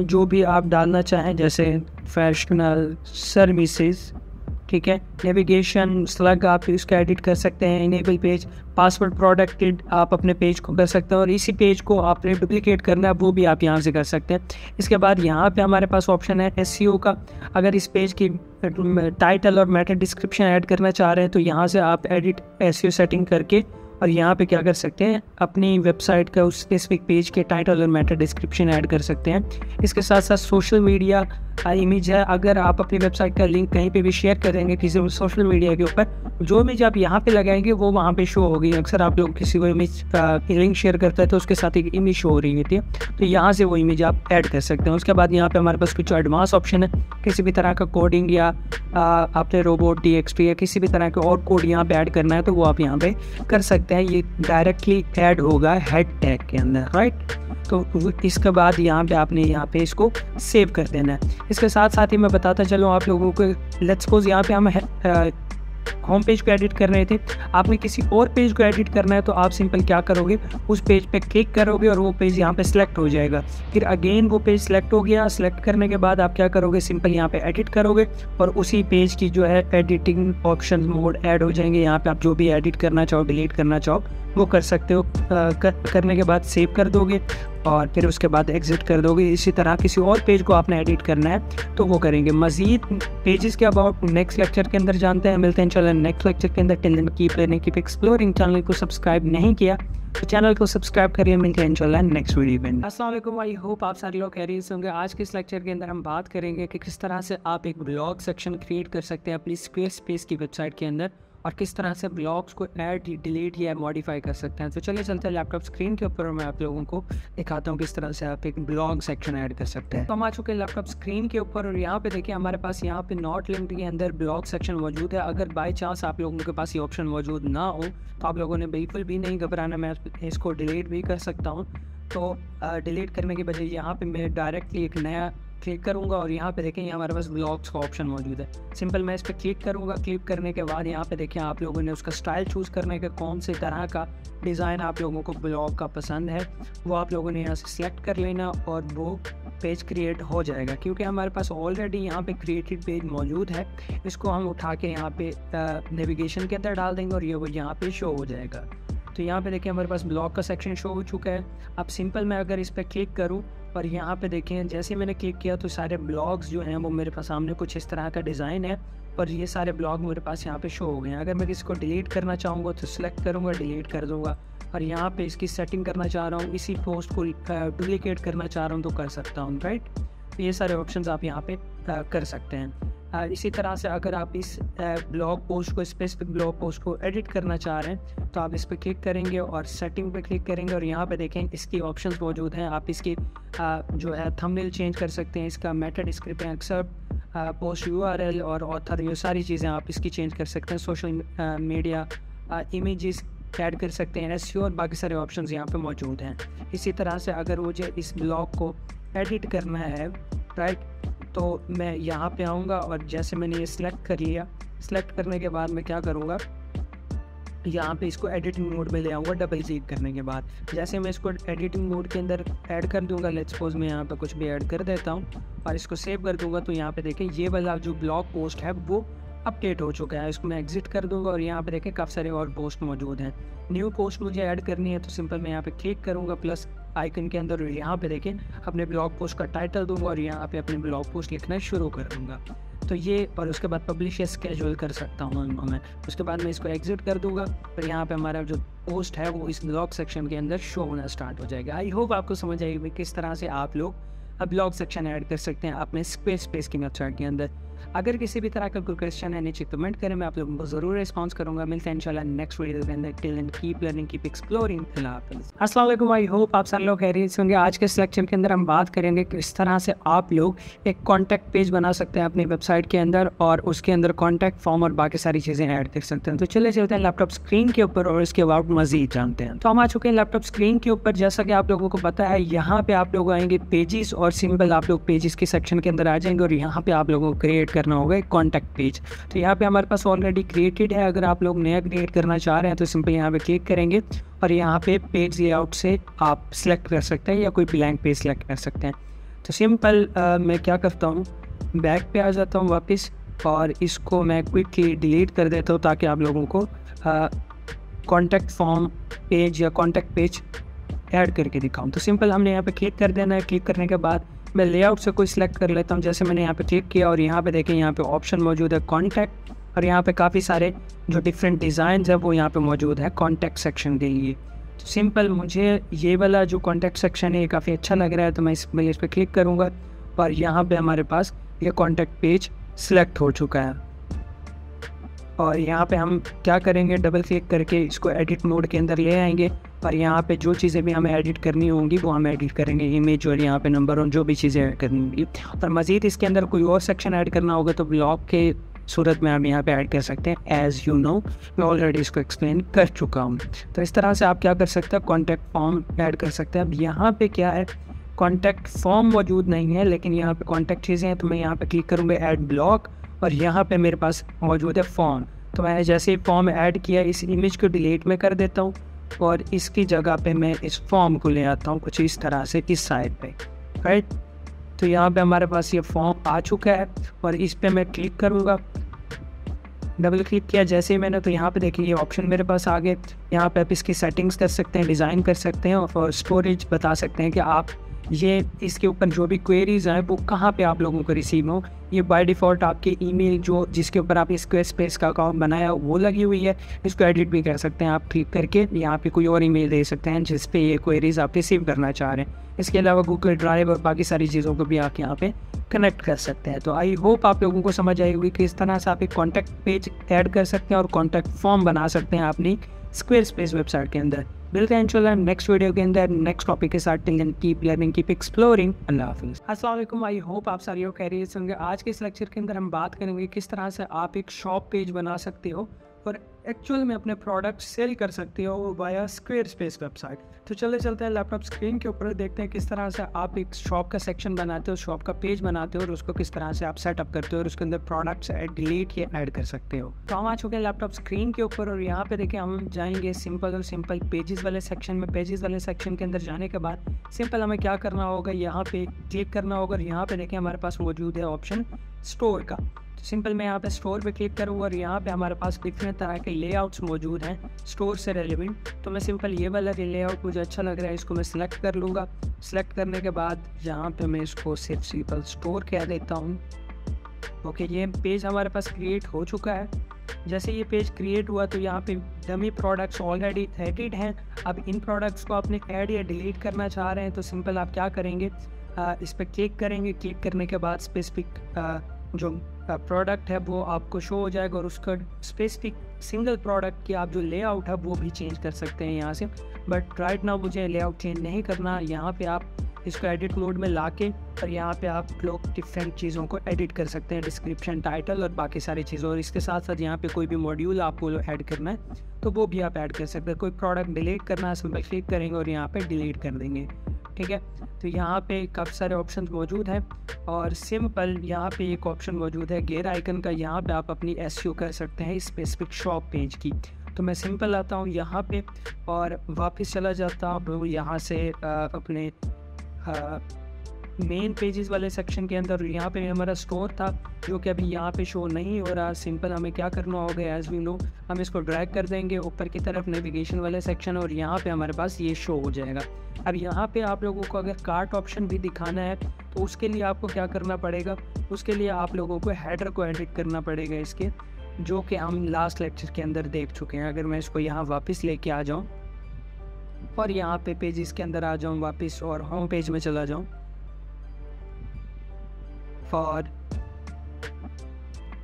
जो भी आप डालना चाहें, जैसे फैशनल सर्विसेज़ ठीक है? नेविगेशन स्लग आप इसका एडिट कर सकते हैं इनेबल पेज पासवर्ड प्रोडक्टेड आप अपने पेज को कर सकते हैं और इसी पेज को आपने डुप्लीकेट करना है वो भी आप यहाँ से कर सकते हैं। इसके बाद यहाँ पे हमारे पास ऑप्शन है एस e का। अगर इस पेज की टाइटल और मेटा डिस्क्रिप्शन ऐड करना चाह रहे हैं तो यहाँ से आप एडिट एस सेटिंग करके और यहाँ पे क्या कर सकते हैं, अपनी वेबसाइट का उस स्पेसिफिक पेज के टाइटल और मेटा डिस्क्रिप्शन ऐड कर सकते हैं। इसके साथ साथ सोशल मीडिया का इमेज है, अगर आप अपनी वेबसाइट का लिंक कहीं पे भी शेयर करेंगे किसी सोशल मीडिया के ऊपर, जो इमेज आप यहाँ पे लगाएँगे, वो वहाँ पे शो होगी। अक्सर आप लोग किसी को इमेज का लिंक शेयर करते हैं तो उसके साथ एक इमेज शो हो रही होती है। तो यहाँ से वो इमेज आप ऐड कर सकते हैं। उसके बाद यहाँ पे हमारे पास कुछ एडवांस ऑप्शन है। किसी भी तरह का कोडिंग या आपने रोबोट डी या किसी भी तरह का और कोड यहाँ पे ऐड करना है तो वो आप यहाँ पे कर सकते हैं, ये डायरेक्टली ऐड होगा हेड टैग के अंदर राइट तो इसके बाद यहाँ पे आपने यहाँ पे इसको सेव कर देना है। इसके साथ साथ ही मैं बताता चलूँ आप लोगों को लेट्स सपोज़ यहाँ पे हम होम पेज को एडिट कर रहे थे। आपने किसी और पेज को एडिट करना है तो आप सिंपल क्या करोगे? उस पेज पे क्लिक करोगे और वो पेज यहाँ पे सिलेक्ट हो जाएगा। फिर अगेन वो पेज सिलेक्ट हो गया। सिलेक्ट करने के बाद आप क्या करोगे? सिंपल यहाँ पे एडिट करोगे और उसी पेज की जो है एडिटिंग ऑप्शन मोड ऐड हो जाएँगे। यहाँ पे आप जो भी एडिट करना चाहो डिलीट करना चाहो वो कर सकते हो। कर, करने के बाद सेव कर दोगे। और फिर उसके बाद एग्जिट कर दोगे। इसी तरह किसी और पेज को आपने एडिट करना है तो वो करेंगे। मजीद पेजेस के अबाउट नेक्स्ट लेक्चर के अंदर जानते हैं। मिलते हैं चलो नेक्स्ट लेक्चर के अंदर। Keep learning keep exploring channel को सब्सक्राइब नहीं किया तो चैनल को सब्सक्राइब करिए। मिलते हैं इंशाल्लाह नेक्स्ट वीडियो में। अस्सलाम आई होप आप सारे लोग रही होंगे। आज के इस लेक्चर के अंदर हम बात करेंगे कि किस तरह से आप एक ब्लॉग सेक्शन क्रिएट कर सकते हैं अपनी स्क्वेयर स्पेस की वेबसाइट के अंदर। और किस तरह से ब्लॉग्स को ऐड, डिलीट या मॉडिफाई कर सकते हैं। तो चलिए चलते हैं लैपटॉप स्क्रीन के ऊपर मैं आप लोगों को दिखाता हूँ किस तरह से आप एक ब्लॉग सेक्शन ऐड कर सकते हैं। तो हम आ चुके हैं लैपटॉप स्क्रीन के ऊपर और यहाँ पे देखिए हमारे पास यहाँ पे नॉट लिंक के अंदर ब्लॉग सेक्शन मौजूद है। अगर बाई चांस आप लोगों के पास ये ऑप्शन मौजूद ना हो तो आप लोगों ने बिल्कुल भी नहीं घबराना, मैं इसको डिलीट भी कर सकता हूँ। तो डिलीट करने के बजाय यहाँ पे मैं डायरेक्टली एक नया क्लिक करूँगा और यहाँ पे देखें हमारे पास ब्लॉग्स का ऑप्शन मौजूद है। सिंपल मैं इस पर क्लिक करूँगा। क्लिक करने के बाद यहाँ पे देखें आप लोगों ने उसका स्टाइल चूज़ करने के कौन से तरह का डिज़ाइन आप लोगों को ब्लॉग का पसंद है, वो आप लोगों ने यहाँ से सिलेक्ट कर लेना और वो पेज क्रिएट हो जाएगा। क्योंकि हमारे पास ऑलरेडी यहाँ पे क्रिएटेड पेज मौजूद है, इसको हम उठा के यहाँ पे नेविगेशन के अंदर डाल देंगे और ये वो यहाँ पे शो हो जाएगा। तो यहाँ पे देखिए, हमारे पास ब्लॉग का सेक्शन शो हो चुका है। अब सिंपल मैं अगर इस पर क्लिक करूँ और यहाँ पे देखें जैसे मैंने क्लिक किया तो सारे ब्लॉग्स जो हैं वो मेरे पास सामने कुछ इस तरह का डिज़ाइन है, पर ये सारे ब्लॉग मेरे पास यहाँ पे शो हो गए हैं। अगर मैं किसी को डिलीट करना चाहूँगा तो सिलेक्ट करूँगा डिलीट कर दूँगा। और यहाँ पे इसकी सेटिंग करना चाह रहा हूँ, इसी पोस्ट को डुप्लीकेट करना चाह रहा हूँ तो कर सकता हूँ राइट तो ये सारे ऑप्शन आप यहाँ पर कर सकते हैं। इसी तरह से अगर आप इस ब्लॉग पोस्ट को स्पेसिफिक ब्लॉग पोस्ट को एडिट करना चाह रहे हैं तो आप इस पर क्लिक करेंगे और सेटिंग पे क्लिक करेंगे और यहाँ पे देखें इसकी ऑप्शंस मौजूद हैं। आप इसकी जो है थंबनेल चेंज कर सकते हैं, इसका method description except post URL और ऑथर ये सारी चीज़ें आप इसकी चेंज कर सकते हैं। सोशल मीडिया इमेजेस ऐड कर सकते हैं एस और बाकी सारे ऑप्शन यहाँ पे मौजूद हैं। इसी तरह से अगर मुझे इस ब्लॉग को एडिट करना है राइट तो मैं यहाँ पे आऊँगा और जैसे मैंने ये सिलेक्ट कर लिया सिलेक्ट करने के बाद मैं क्या करूँगा? यहाँ पे इसको एडिटिंग मोड में ले आऊँगा डबल क्लिक करने के बाद। जैसे मैं इसको एडिटिंग मोड के अंदर ऐड कर दूँगा लेट्स सपोज़ मैं यहाँ पे कुछ भी ऐड कर देता हूँ और इसको सेव कर दूँगा तो यहाँ पे देखें, ये वाला जो ब्लॉग पोस्ट है, वो अपडेट हो चुका है, इसको मैं एग्जिट कर दूँगा और यहाँ पे देखें काफ़ी सारे और पोस्ट मौजूद हैं। न्यू पोस्ट मुझे ऐड करनी है तो सिंपल मैं यहाँ पे क्लिक करूँगा प्लस आइकन के अंदर और यहाँ पे देखें अपने ब्लॉग पोस्ट का टाइटल दूँगा और यहाँ पे अपने ब्लॉग पोस्ट लिखना शुरू कर तो ये और उसके बाद पब्लिश स्केजुअल कर सकता हूँ मैं उसके बाद मैं इसको एग्जिट कर दूँगा फिर यहाँ पे हमारा जो पोस्ट है वो इस ब्लॉग सेक्शन के अंदर शो होना स्टार्ट हो जाएगा। आई होप आपको समझ आएगी किस तरह से आप लोग अब ब्लॉग सेक्शन ऐड कर सकते हैं अपने स्पेस स्पेस की वेबसाइट के अंदर। अगर किसी भी तरह का कोई क्वेश्चन है नीचे कमेंट करें, मैं आप लोगों को ज़रूर रिस्पॉन्स करूँगा। मिलते हैं नेक्स्ट वीडियो के अंदर। Till end keep learning keep exploring अस्सलाम वालेकुम आई होप आप सब लोग होंगे। आज के सिलेक्शन के अंदर हम बात करेंगे किस तरह से आप लोग एक कॉन्टैक्ट पेज बना सकते हैं अपनी वेबसाइट के अंदर और उसके अंदर कॉन्टैक्ट फॉर्म और बाकी सारी चीज़ें ऐड कर सकते हैं। तो चले चलते हैं लैपटॉप स्क्रीन के ऊपर और इसके बाद मजीद जानते हैं। तो हम आ चुके हैं लैपटॉप स्क्रीन के ऊपर। जैसा कि आप लोगों को पता है, यहाँ पे आप लोग आएँगे पेजेस और सिंपल आप लोग पेजेस के सेक्शन के अंदर आ जाएँगे और यहाँ पे आप लोगों को क्रिएट करना होगा एक कॉन्टैक्ट पेज तो यहाँ पे हमारे पास ऑलरेडी क्रिएटेड है। अगर आप लोग नया क्रिएट करना चाह रहे हैं तो सिंपल यहाँ पे क्लिक करेंगे और यहाँ पे पेज लेआउट से आप सिलेक्ट कर सकते हैं या कोई ब्लैंक पेज सेलेक्ट कर सकते हैं। तो सिंपल मैं क्या करता हूँ बैक पे आ जाता हूँ वापस और इसको मैं क्विकली डिलीट कर देता हूँ ताकि आप लोगों को कॉन्टैक्ट फॉर्म पेज या कॉन्टैक्ट पेज ऐड करके दिखाऊँ। तो सिंपल हमने यहाँ पे क्लिक कर देना है। क्लिक करने के बाद मैं लेआउट से कोई सिलेक्ट कर लेता हूँ, जैसे मैंने यहाँ पे क्लिक किया और यहाँ पे देखें, यहाँ पे ऑप्शन मौजूद है कॉन्टैक्ट और यहाँ पे काफ़ी सारे जो डिफरेंट डिज़ाइन है, वो यहाँ पे मौजूद है कॉन्टैक्ट सेक्शन के लिए। तो सिंपल मुझे ये वाला जो कॉन्टैक्ट सेक्शन है, ये काफ़ी अच्छा लग रहा है तो मैं इस मैं इस पर क्लिक करूँगा और यहाँ पर हमारे पास ये कॉन्टैक्ट पेज सिलेक्ट हो चुका है। और यहाँ पे हम क्या करेंगे? डबल क्लिक करके इसको एडिट मोड के अंदर ले आएँगे। और यहाँ पे जो चीज़ें भी हमें एडिट करनी होंगी, वो हम एडिट करेंगे इमेज और यहाँ पे नंबर और जो भी चीज़ें ऐड करनी होंगी। और मज़ीद इसके अंदर कोई और सेक्शन ऐड करना होगा तो ब्लॉग के सूरत में हम यहाँ पे ऐड कर सकते हैं। एज़ यू नो मैं ऑलरेडी इसको एक्सप्लेन कर चुका हूँ। तो इस तरह से आप क्या कर सकते हैं कॉन्टैक्ट फॉर्म ऐड कर सकते हैं। अब यहाँ पे क्या है कॉन्टैक्ट फॉर्म मौजूद नहीं है, लेकिन यहाँ पे कॉन्टैक्ट चीज़ें हैं तो मैं यहाँ पे क्लिक करूँगा ऐड ब्लॉक और यहाँ पे मेरे पास मौजूद है फॉर्म तो मैंने जैसे ही फॉर्म ऐड किया, इस इमेज को डिलीट में कर देता हूँ। और इसकी जगह पे मैं इस फॉर्म को ले आता हूँ कुछ इस तरह से, इस साइड पे राइट तो यहाँ पे हमारे पास ये फॉर्म आ चुका है और इस पर मैं क्लिक करूँगा। डबल क्लिक किया, जैसे ही मैंने तो यहाँ पे देखिए ये ऑप्शन मेरे पास आ गए यहाँ पे आप इसकी सेटिंग्स कर सकते हैं डिज़ाइन कर सकते हैं और स्टोरेज बता सकते हैं कि आप ये इसके ऊपर जो भी क्वेरीज हैं, वो कहाँ पे आप लोगों को रिसीव हो? ये बाय डिफ़ॉल्ट आपके ईमेल जो, जिसके ऊपर आप स्क्वेयर स्पेस का अकाउंट बनाया, वो लगी हुई है। इसको एडिट भी कर सकते हैं आप क्लिक करके। यहाँ पे कोई और ईमेल दे सकते हैं, जिस पे ये क्वेरीज आप रिसीव करना चाह रहे हैं। इसके अलावा गूगल ड्राइव और बाकी सारी चीज़ों को भी आप यहाँ पे कनेक्ट कर सकते हैं। तो आई होप आप लोगों को समझ आई होगी कि इस तरह से आप एक कॉन्टैक्ट पेज ऐड कर सकते हैं और कॉन्टैक्ट फॉर्म बना सकते हैं अपनी स्क्वेयर स्पेस वेबसाइट के अंदर। मिलते हैं इंशाल्लाह नेक्स्ट वीडियो के अंदर नेक्स्ट टॉपिक के साथ till keep learning keep exploring अल्लाह हाफिज़। वालेकुम आई होप आप सारी खैरियत होंगे। आज के इस लेक्चर के अंदर हम बात करेंगे किस तरह से आप एक शॉप पेज बना सकते हो। और एक्चुअल में अपने प्रोडक्ट सेल कर सकते हो वाया स्क्वेयर स्पेस वेबसाइट तो चले चलते हैं लैपटॉप स्क्रीन के ऊपर, देखते हैं किस तरह से आप एक शॉप का सेक्शन बनाते हो शॉप का पेज बनाते हो और उसको किस तरह से आप सेटअप करते हो और उसके अंदर प्रोडक्ट्स डिलीट या ऐड कर सकते हो। तो हम आ चुके हैं लैपटॉप स्क्रीन के ऊपर और यहाँ पे देखिए हम जाएँगे सिंपल और सिंपल पेजेस वाले सेक्शन में। पेजेस वाले सेक्शन के अंदर जाने के बाद सिंपल हमें क्या करना होगा? यहाँ पे क्लिक करना होगा और यहाँ पे देखिए हमारे पास मौजूद है ऑप्शन स्टोर का। सिंपल मैं यहाँ पे स्टोर पे क्लिक करूँगा और यहाँ पे हमारे पास डिफरेंट तरह के लेआउट्स मौजूद हैं स्टोर से रेलिवेंट तो मैं सिंपल ये वाला लेआउट मुझे अच्छा लग रहा है इसको मैं सिलेक्ट कर लूँगा। सिलेक्ट करने के बाद यहाँ पे मैं इसको सिर्फ़ सिंपल स्टोर कह देता हूँ। ओके ये पेज हमारे पास क्रिएट हो चुका है। जैसे ये पेज क्रिएट हुआ तो यहाँ पे डमी प्रोडक्ट्स ऑलरेडी एडिड हैं। अब इन प्रोडक्ट्स को आपने ऐड या डिलीट करना चाह रहे हैं तो सिंपल आप क्या करेंगे? आ, इस पर क्लिक करेंगे। क्लिक करने के बाद स्पेसिफिक जो प्रोडक्ट है, वो आपको शो हो जाएगा और उसका स्पेसिफिक सिंगल प्रोडक्ट की आप जो लेआउट है, वो भी चेंज कर सकते हैं यहाँ से। बट राइट नाउ मुझे लेआउट चेंज नहीं करना। यहाँ पे आप इसको एडिट मोड में ला के और यहाँ पे आप लोग डिफरेंट चीज़ों को एडिट कर सकते हैं। डिस्क्रिप्शन टाइटल और बाकी सारी चीज़ों। और इसके साथ साथ यहाँ पे कोई भी मॉड्यूल आपको ऐड करना है तो वो भी आप ऐड कर सकते हैं। कोई प्रोडक्ट डिलीट करना है सिंपल क्लिक करेंगे और यहाँ पे डिलीट कर देंगे। ठीक है? तो यहाँ पे काफ़ी सारे ऑप्शन मौजूद हैं और सिंपल यहाँ पे एक ऑप्शन मौजूद है। गेयर आइकन का यहाँ पे आप अपनी एस कर सकते हैं स्पेसिफिक शॉप पेज की। तो मैं सिंपल आता हूँ यहाँ पे और वापस चला जाता हूँ यहाँ से आ, अपने मेन पेजेस वाले सेक्शन के अंदर यहाँ पे हमारा स्टोर था, जो कि अभी यहाँ पे शो नहीं हो रहा। सिंपल हमें क्या करना होगा एज वी नो हम इसको ड्रैग कर देंगे ऊपर की तरफ़ नेविगेशन वाले सेक्शन और यहाँ पे हमारे पास ये शो हो जाएगा। अब यहाँ पे आप लोगों को अगर कार्ट ऑप्शन भी दिखाना है तो उसके लिए आपको क्या करना पड़ेगा? उसके लिए आप लोगों को हेडर को एडिट करना पड़ेगा इसके, जो कि हम लास्ट लेक्चर के अंदर देख चुके हैं। अगर मैं इसको यहाँ वापस लेके आ जाऊँ, और यहाँ पे पेजेस के अंदर आ जाऊँ वापस, और होम पेज में चला जाऊँ और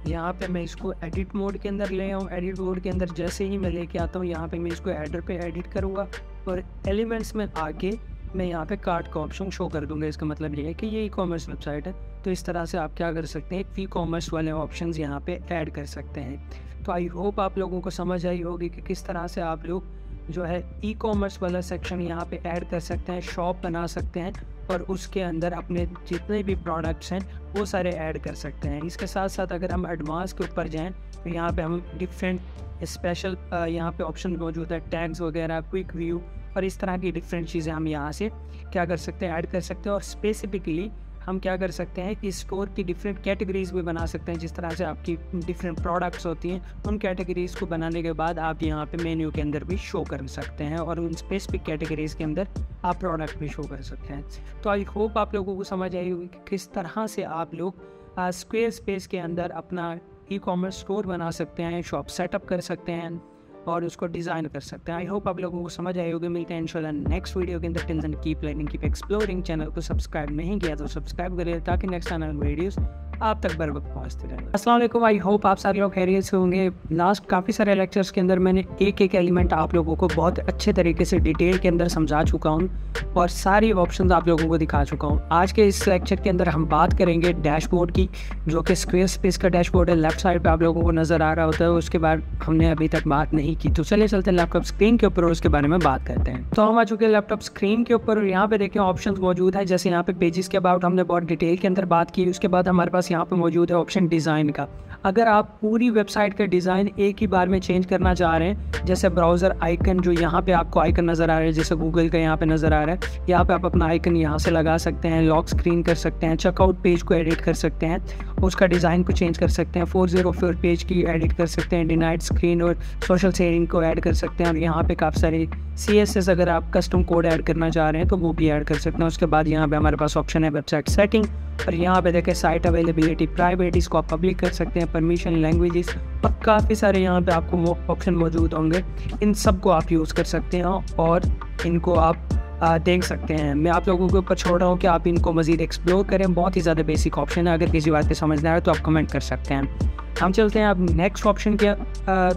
यहाँ पे मैं इसको एडिट मोड के अंदर ले आऊँ। एडिट मोड के अंदर जैसे ही मैं लेके आता हूँ, यहाँ पे मैं इसको एडर पे एडिट करूँगा। और एलिमेंट्स में आके मैं यहाँ पे कार्ड का ऑप्शन शो कर दूँगा। इसका मतलब ये है कि ये ई कॉमर्स वेबसाइट है। तो इस तरह से आप क्या कर सकते हैं ई कॉमर्स वाले ऑप्शन यहाँ पे ऐड कर सकते हैं। तो आई होप आप लोगों को समझ आई होगी कि किस तरह से आप लोग जो है ई कॉमर्स वाला सेक्शन यहाँ पे ऐड कर सकते हैं शॉप बना सकते हैं। और उसके अंदर अपने जितने भी प्रोडक्ट्स हैं, वो सारे ऐड कर सकते हैं। इसके साथ साथ अगर हम एडवांस के ऊपर जाएँ तो यहाँ पे हम डिफरेंट स्पेशल यहाँ पे ऑप्शन मौजूद है टैग्स वगैरह क्विक व्यू और इस तरह की डिफरेंट चीज़ें हम यहाँ से क्या कर सकते हैं ऐड कर सकते हैं। और स्पेसिफिकली हम क्या कर सकते हैं कि स्टोर की डिफरेंट कैटेगरीज भी बना सकते हैं, जिस तरह से आपकी डिफरेंट प्रोडक्ट्स होती हैं, उन कैटेगरीज को बनाने के बाद आप यहाँ पे मेन्यू के अंदर भी शो कर सकते हैं और उन स्पेसिफिक कैटेगरीज के अंदर आप प्रोडक्ट भी शो कर सकते हैं। तो आई होप आप लोगों को समझ आई होगी कि किस तरह से आप लोग स्क्वेयर स्पेस के अंदर अपना ई कॉमर्स स्टोर बना सकते हैं शॉप सेटअप कर सकते हैं। और उसको डिज़ाइन कर सकते हैं। आई होप आप लोगों को समझ आए होगी। मिलते हैं नेक्स्ट वीडियो के अंदर। Tension keep learning keep exploring channel को सब्सक्राइब नहीं किया तो सब्सक्राइब करिए ताकि नेक्स्ट आने वीडियोज़ आप तक बर वक्त पहुँचते रहेंगे असलम आई होप आप सारे लोग खैरियत से होंगे। लास्ट काफ़ी सारे लेक्चर्स के अंदर मैंने एक एक एलिमेंट आप लोगों को बहुत अच्छे तरीके से डिटेल के अंदर समझा चुका हूँ और सारी ऑप्शन आप लोगों को दिखा चुका हूँ। आज के इस लेक्चर के अंदर हम बात करेंगे डैशबोर्ड की, जो कि स्क्वेयर स्पेस का डैशबोर्ड है। लेफ़्ट साइड पर आप लोगों को नज़र आ रहा होता है, उसके बाद हमने अभी तक बात नहीं की। तो चले चलते लैपटॉप स्क्रीन के ऊपर उसके बारे में बात करते हैं। तो हम आ चुके हैं लैपटॉप स्क्रीन के ऊपर यहाँ पे देखें ऑप्शन मौजूद है। जैसे यहाँ पे पेजेस के अबाउट हमने बहुत डिटेल के अंदर बात की, उसके बाद हमारे पास यहाँ पे मौजूद है ऑप्शन डिज़ाइन का। अगर आप पूरी वेबसाइट का डिज़ाइन एक ही बार में चेंज करना चाह रहे हैं, जैसे ब्राउज़र आइकन जो यहाँ पे आपको आइकन नज़र आ रहा है, जैसे गूगल का यहाँ पे नज़र आ रहा है, यहाँ पे आप अपना आइकन यहाँ से लगा सकते हैं लॉक स्क्रीन कर सकते हैं चेकआउट पेज को एडिट कर सकते हैं। उसका डिज़ाइन को चेंज कर सकते हैं, फोर ज़ीरो फोर पेज की एडिट कर सकते हैं डिनाइट स्क्रीन और सोशल शेयरिंग को ऐड कर सकते हैं और यहाँ पे काफ़ी सारी सी एस एस अगर आप कस्टम कोड ऐड करना चाह रहे हैं तो वो भी ऐड कर सकते हैं। उसके बाद यहाँ पे हमारे पास ऑप्शन है वेबसाइट सेटिंग और यहाँ पे देखें साइट अवेलेबिलिटी प्राइवेट इसको आप पब्लिक कर सकते हैं परमिशन लैंग्वेजेस और काफ़ी सारे यहाँ पे आपको वो ऑप्शन मौजूद होंगे। इन सबको आप यूज़ कर सकते हैं और इनको आप देख सकते हैं। मैं आप लोगों के ऊपर छोड़ रहा हूँ कि आप इनको मज़ीद एक्सप्लोर करें। बहुत ही ज़्यादा बेसिक ऑप्शन है। अगर किसी बात पे समझना है तो आप कमेंट कर सकते हैं। हम चलते हैं अब नेक्स्ट ऑप्शन के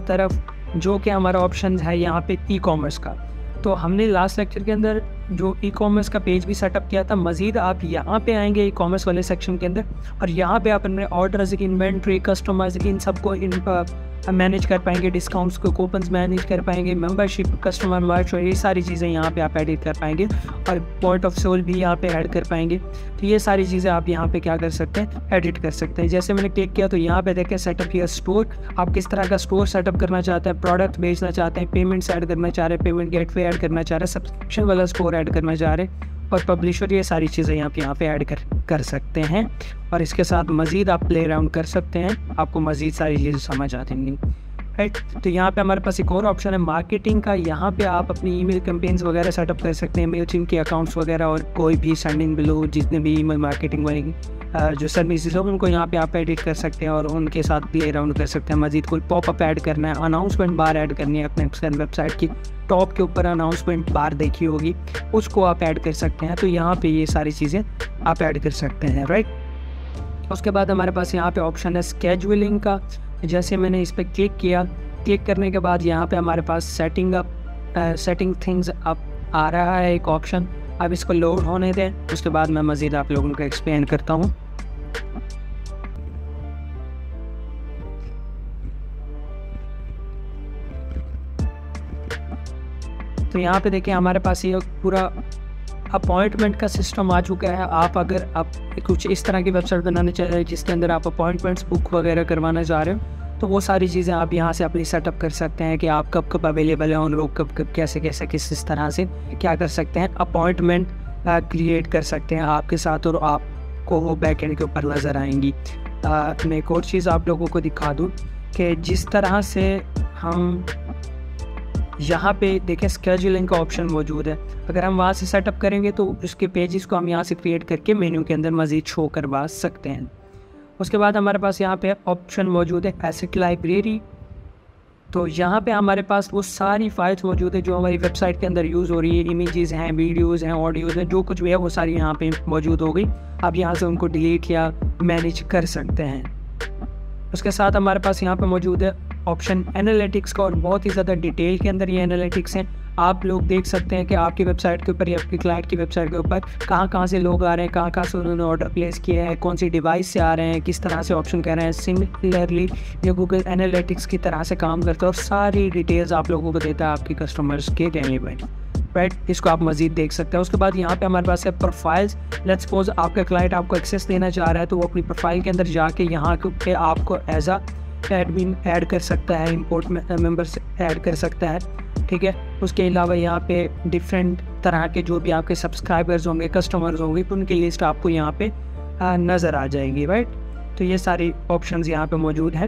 तरफ़, जो कि हमारा ऑप्शन है यहाँ पे ई कॉमर्स का। तो हमने लास्ट लेक्चर के अंदर जो ई कॉमर्स का पेज भी सेटअप किया था, मज़ीद आप यहाँ पे आएँगे ई कॉमर्स वाले सेक्शन के अंदर और यहाँ पे आप अपने ऑर्डर्स इन्वेंट्री कस्टमर्स इन सबको मैनेज कर पाएँगे डिस्काउंट्स को कूपन्स मैनेज कर पाएँगे मेंबरशिप कस्टमर और ये सारी चीज़ें यहाँ पे आप एडिट कर पाएँगे और पॉइंट ऑफ़ सोल भी यहाँ पे ऐड कर पाएँगे। तो ये सारी चीज़ें आप यहाँ पे क्या कर सकते हैं? एडिट कर सकते हैं। जैसे मैंने क्लिक किया तो यहाँ पे देखें सेटअप या स्टोर आप किस तरह का स्टोर सेटअप करना चाहते हैं प्रोडक्ट बेचना चाहते हैं पेमेंट्स ऐड करना चाह रहे हैं पेमेंट गेट वे ऐड करना चाह रहे हैं सब्सक्रिप्शन वाला स्टोर ऐड करना चाह रहे हैं। और पब्लिशर ये सारी चीज़ें यहाँ पे यहाँ पे ऐड कर कर सकते हैं। और इसके साथ मज़ीद आप प्ले अराउंड कर सकते हैं। आपको मज़ीद सारी चीज़ें समझ आ जाएँगी। राइट तो यहाँ पे हमारे पास एक और ऑप्शन है मार्केटिंग का। यहाँ पे आप अपनी ईमेल कैंपेन्स वगैरह सेटअप कर सकते हैं मेल के अकाउंट्स वगैरह और कोई भी सेंडिंग बिलो जितने भी ईमेल मार्केटिंग वाली जो सर्विसेज़ हो, उनको यहाँ पे आप एडिट कर सकते हैं और उनके साथ प्ले अराउंड कर सकते हैं। मजीद कोई पॉपअप ऐड करना है अनाउंसमेंट बार ऐड करनी है अपने वेबसाइट की। टॉप के ऊपर अनाउंसमेंट बार देखी होगी, उसको आप ऐड कर सकते हैं। तो यहाँ पे ये सारी चीज़ें आप ऐड कर सकते हैं राइट उसके बाद हमारे पास यहाँ पे ऑप्शन है स्केजुअलिंग का। जैसे मैंने इस पर क्लिक किया क्लिक करने के बाद यहाँ पे हमारे पास setting up setting things up आ रहा है एक ऑप्शन अब इसको लोड होने दें, उसके बाद मैं मज़ीद आप लोगों को एक्सप्लेन करता हूँ। तो यहाँ पे देखिए हमारे पास ये पूरा अपॉइंटमेंट का सिस्टम आ चुका है। आप अगर आप कुछ इस तरह की वेबसाइट बनाना चाह रहे हैं जिसके अंदर आप अपॉइंटमेंट्स बुक वगैरह करवाना चाह रहे हो तो वो सारी चीज़ें आप यहाँ से अपनी सेटअप कर सकते हैं कि आप कब कब अवेलेबल हैं और लोग कब कब कैसे कैसे किस इस तरह से क्या कर सकते हैं। अपॉइंटमेंट क्रिएट कर सकते हैं आपके साथ और आपको वो बैक एंड के ऊपर नज़र आएँगी। मैं एक और चीज़ आप लोगों को दिखा दूँ कि जिस तरह से हम यहाँ पे देखें स्केजुलिंग का ऑप्शन मौजूद है। अगर हम वहाँ से सेटअप करेंगे तो उसके पेजेस को हम यहाँ से क्रिएट करके मेन्यू के अंदर मज़ीद शो करवा सकते हैं। उसके बाद हमारे पास यहाँ पे ऑप्शन मौजूद है एसेट लाइब्रेरी तो यहाँ पे हमारे पास वो सारी फाइल्स मौजूद है जो हमारी वेबसाइट के अंदर यूज़ हो रही है। इमेजेस हैं वीडियोस हैं ऑडियोज़ हैं, जो कुछ भी है वो सारी यहाँ पे मौजूद हो गई। आप यहाँ से उनको डिलीट या मैनेज कर सकते हैं। उसके साथ हमारे पास यहाँ पे मौजूद है ऑप्शन एनालिटिक्स का और बहुत ही ज़्यादा डिटेल के अंदर ये एनालिटिक्स हैं। आप लोग देख सकते हैं कि आपकी वेबसाइट के ऊपर या आपकी क्लाइंट की वेबसाइट के ऊपर कहाँ कहाँ से लोग आ रहे हैं, कहाँ कहाँ से उन्होंने ऑर्डर प्लेस किया है, कौन सी डिवाइस से आ रहे हैं, किस तरह से ऑप्शन कर रहे हैं। सिमिलरली ये गूगल एनालिटिक्स की तरह से काम करता है और सारी डिटेल्स आप लोगों को देता है आपके कस्टमर्स के डेली राइट इसको आप मजीद देख सकते हैं। उसके बाद यहाँ पे हमारे पास है प्रोफाइल्स लेट्स सपोज़ आपका क्लाइंट आपको एक्सेस देना चाह रहा है तो वो अपनी प्रोफ़ाइल के अंदर जाके यहाँ पे आपको एज आ एडमिन ऐड कर सकता है इम्पोर्ट मेंबर्स ऐड कर सकता है। ठीक है? उसके अलावा यहाँ पे डिफरेंट तरह के जो भी आपके सब्सक्राइबर्स होंगे कस्टमर्स होंगे, उनकी लिस्ट आपको यहाँ पे नज़र आ जाएगी राइट तो ये सारी ऑप्शंस यहाँ पे मौजूद है।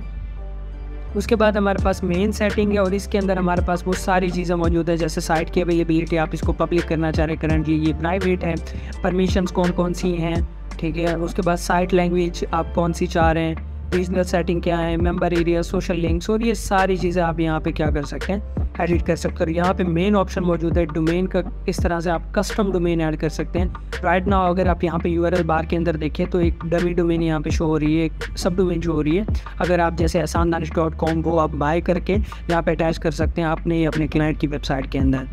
उसके बाद हमारे पास मेन सेटिंग है और इसके अंदर हमारे पास बहुत सारी चीज़ें मौजूद है, जैसे साइट की अवेलेबिलिटी आप इसको पब्लिक करना चाह रहे हैं करंटली ये प्राइवेट है। परमिशंस कौन कौन सी हैं, ठीक है? उसके बाद साइट लैंग्वेज आप कौन सी चाह रहे हैं? रीजनल सेटिंग क्या है मेंबर एरिया सोशल लिंक्स और ये सारी चीज़ें आप यहाँ पे क्या कर सकते हैं एडिट कर सकते हैं। यहाँ पे मेन ऑप्शन मौजूद है डोमेन का किस तरह से आप कस्टम डोमेन ऐड कर सकते हैं। राइट नाउ अगर आप यहाँ पे यू बार के अंदर देखें तो एक डमी डोमेन यहाँ पे शो हो रही है, एक सब डोमेन शो हो रही है। अगर आप जैसे एहसान डॉट कॉम वो आप बाय करके यहाँ पे अटैच कर सकते हैं अपने अपने क्लाइंट की वेबसाइट के अंदर।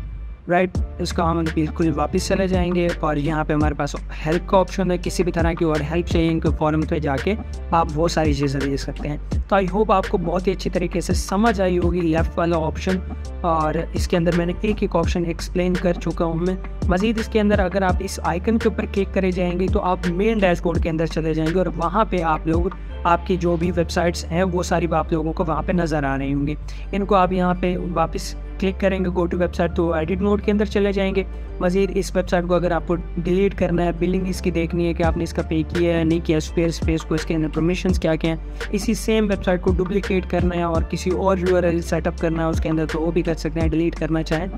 राइट इसका हम बिल्कुल वापस चले जाएँगे और यहाँ पे हमारे पास हेल्प का ऑप्शन है, किसी भी तरह की और हेल्प चाहिए इनके फॉरम पे जाके, आप वो सारी चीज़ें दे सकते हैं। तो आई होप आपको बहुत ही अच्छी तरीके से समझ आई होगी लेफ़्ट वाला ऑप्शन और इसके अंदर मैंने एक एक ऑप्शन एक्सप्लेन कर चुका हूँ मैं। मज़ीद इसके अंदर अगर आप इस आइकन के ऊपर क्लिक करे जाएँगे तो आप मेन डैशबोर्ड के अंदर चले जाएँगे और वहाँ पर आप लोग, आपकी जो भी वेबसाइट्स हैं, वो सारी आप लोगों को वहाँ पर नज़र आ रही होंगी। इनको आप यहाँ पर वापस क्लिक करेंगे गो टू वेबसाइट तो एडिट मोड के अंदर चले जाएँगे। मज़ीद इस वेबसाइट को अगर आपको डिलीट करना है बिलिंग इसकी देखनी है कि आपने इसका पे किया है, नहीं किया स्पेस स्पेस को इसके अंदर परमिशन क्या क्या हैं, इसी सेम वेबसाइट को डुप्लीकेट करना है और किसी और यू सेटअप करना है, उसके अंदर तो वो भी कर सकते हैं डिलीट करना चाहें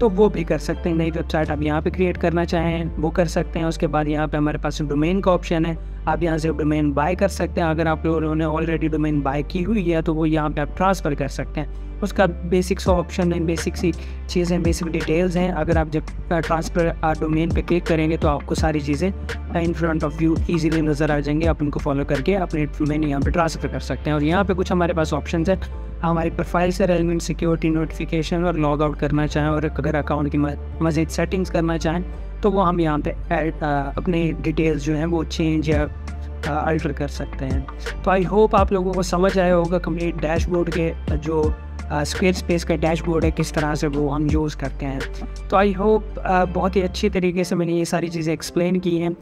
तो वो भी कर सकते हैं। नई वेबसाइट आप यहाँ पे क्रिएट करना चाहें, वो कर सकते हैं। उसके बाद यहाँ पे हमारे पास डोमेन का ऑप्शन है, आप यहाँ से डोमेन बाय कर सकते हैं। अगर आप लोगों ने ऑलरेडी डोमेन बाय की हुई है तो वो यहाँ पे आप ट्रांसफ़र कर सकते हैं। उसका बेसिक सा ऑप्शन है बेसिक सी चीज़ें बेसिक डिटेल्स हैं। अगर आप जब ट्रांसफ़र डोमेन पे क्लिक करेंगे तो आपको सारी चीज़ें in front of view easily नज़र आ जाएँगे। आप उनको फॉलो करके अपने डोमेन यहाँ पे ट्रांसफ़र कर सकते हैं। और यहाँ पे कुछ हमारे पास ऑप्शन है। हमारी प्रोफ़ाइल से रेलिवेंट सिक्योरिटी नोटिफिकेशन और लॉग आउट करना चाहें और अगर अकाउंट की मज़ीद सेटिंग्स करना चाहें तो वो हम यहाँ पे अपने डिटेल्स जो हैं वो चेंज या अल्टर कर सकते हैं। तो आई होप आप लोगों को समझ आया होगा। कंप्लीट डैशबोर्ड के जो स्क्वेयर स्पेस का डैशबोर्ड है, किस तरह से वो हम यूज़ करते हैं। तो आई होप बहुत ही अच्छी तरीके से मैंने ये सारी चीज़ें एक्सप्लेन की हैं।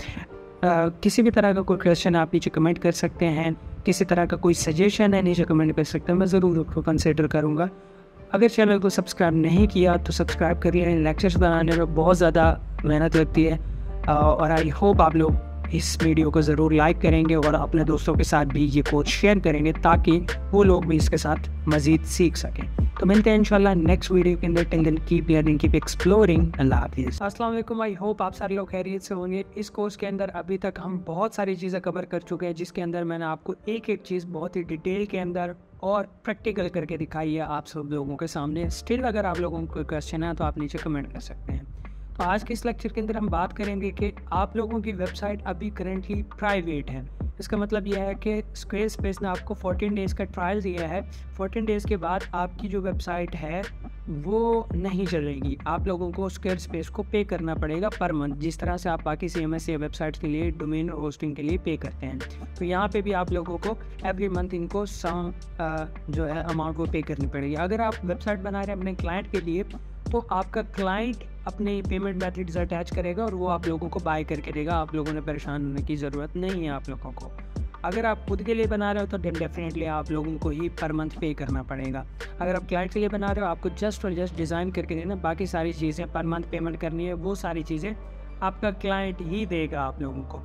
किसी भी तरह का कोई क्वेश्चन आप नीचे कमेंट कर सकते हैं। किसी तरह का कोई सजेशन है, नीचे कमेंट कर सकते हैं। मैं ज़रूर उसको कंसिडर करूँगा। अगर चैनल को सब्सक्राइब नहीं किया तो सब्सक्राइब करिए। लेक्चर्स बनाने में बहुत ज़्यादा मेहनत लगती है। और आई होप आप लोग इस वीडियो को ज़रूर लाइक करेंगे और अपने दोस्तों के साथ भी ये कोर्स शेयर करेंगे ताकि वो लोग भी इसके साथ मज़ीद सीख सकें। तो मिलते हैं इंशाल्लाह नेक्स्ट वीडियो के अंदर। Till then keep learning keep exploring अल्लाह हाफिज़। अस्सलाम वालेकुम आई होप आप सारे लोग खैरियत से होंगे। इस कोर्स के अंदर अभी तक हम बहुत सारी चीज़ें कवर कर चुके हैं, जिसके अंदर मैंने आपको एक एक चीज़ बहुत ही डिटेल के अंदर और प्रैक्टिकल करके दिखाई है आप सब लोगों के सामने। स्टिल अगर आप लोगों को क्वेश्चन है तो आप नीचे कमेंट कर सकते हैं। तो आज के इस लेक्चर के अंदर हम बात करेंगे कि आप लोगों की वेबसाइट अभी करेंटली प्राइवेट है। इसका मतलब यह है कि स्क्वेयर स्पेस ने आपको 14 डेज़ का ट्रायल दिया है। 14 डेज़ के बाद आपकी जो वेबसाइट है, वो नहीं चलेगी। आप लोगों को स्क्वेयर स्पेस को पे करना पड़ेगा पर मंथ जिस तरह से आप बाकी सी एम एस या वेबसाइट के लिए डोमेन और होस्टिंग के लिए पे करते हैं। तो यहाँ पे भी आप लोगों को एवरी मंथ इनको सम जो है अमाउंट को पे करनी पड़ेगी। अगर आप वेबसाइट बना रहे हैं अपने क्लाइंट के लिए तो आपका क्लाइंट अपने पेमेंट मेथड्स अटैच करेगा और वो आप लोगों को बाय करके देगा। आप लोगों ने परेशान होने की ज़रूरत नहीं है आप लोगों को। अगर आप खुद के लिए बना रहे हो तो डेफिनेटली आप लोगों को ही पर मंथ पे करना पड़ेगा। अगर आप क्लाइंट के लिए बना रहे हो, आपको जस्ट और जस्ट डिज़ाइन करके देना। बाकी सारी चीज़ें पर मंथ पेमेंट करनी है, वो सारी चीज़ें आपका क्लाइंट ही देगा आप लोगों को।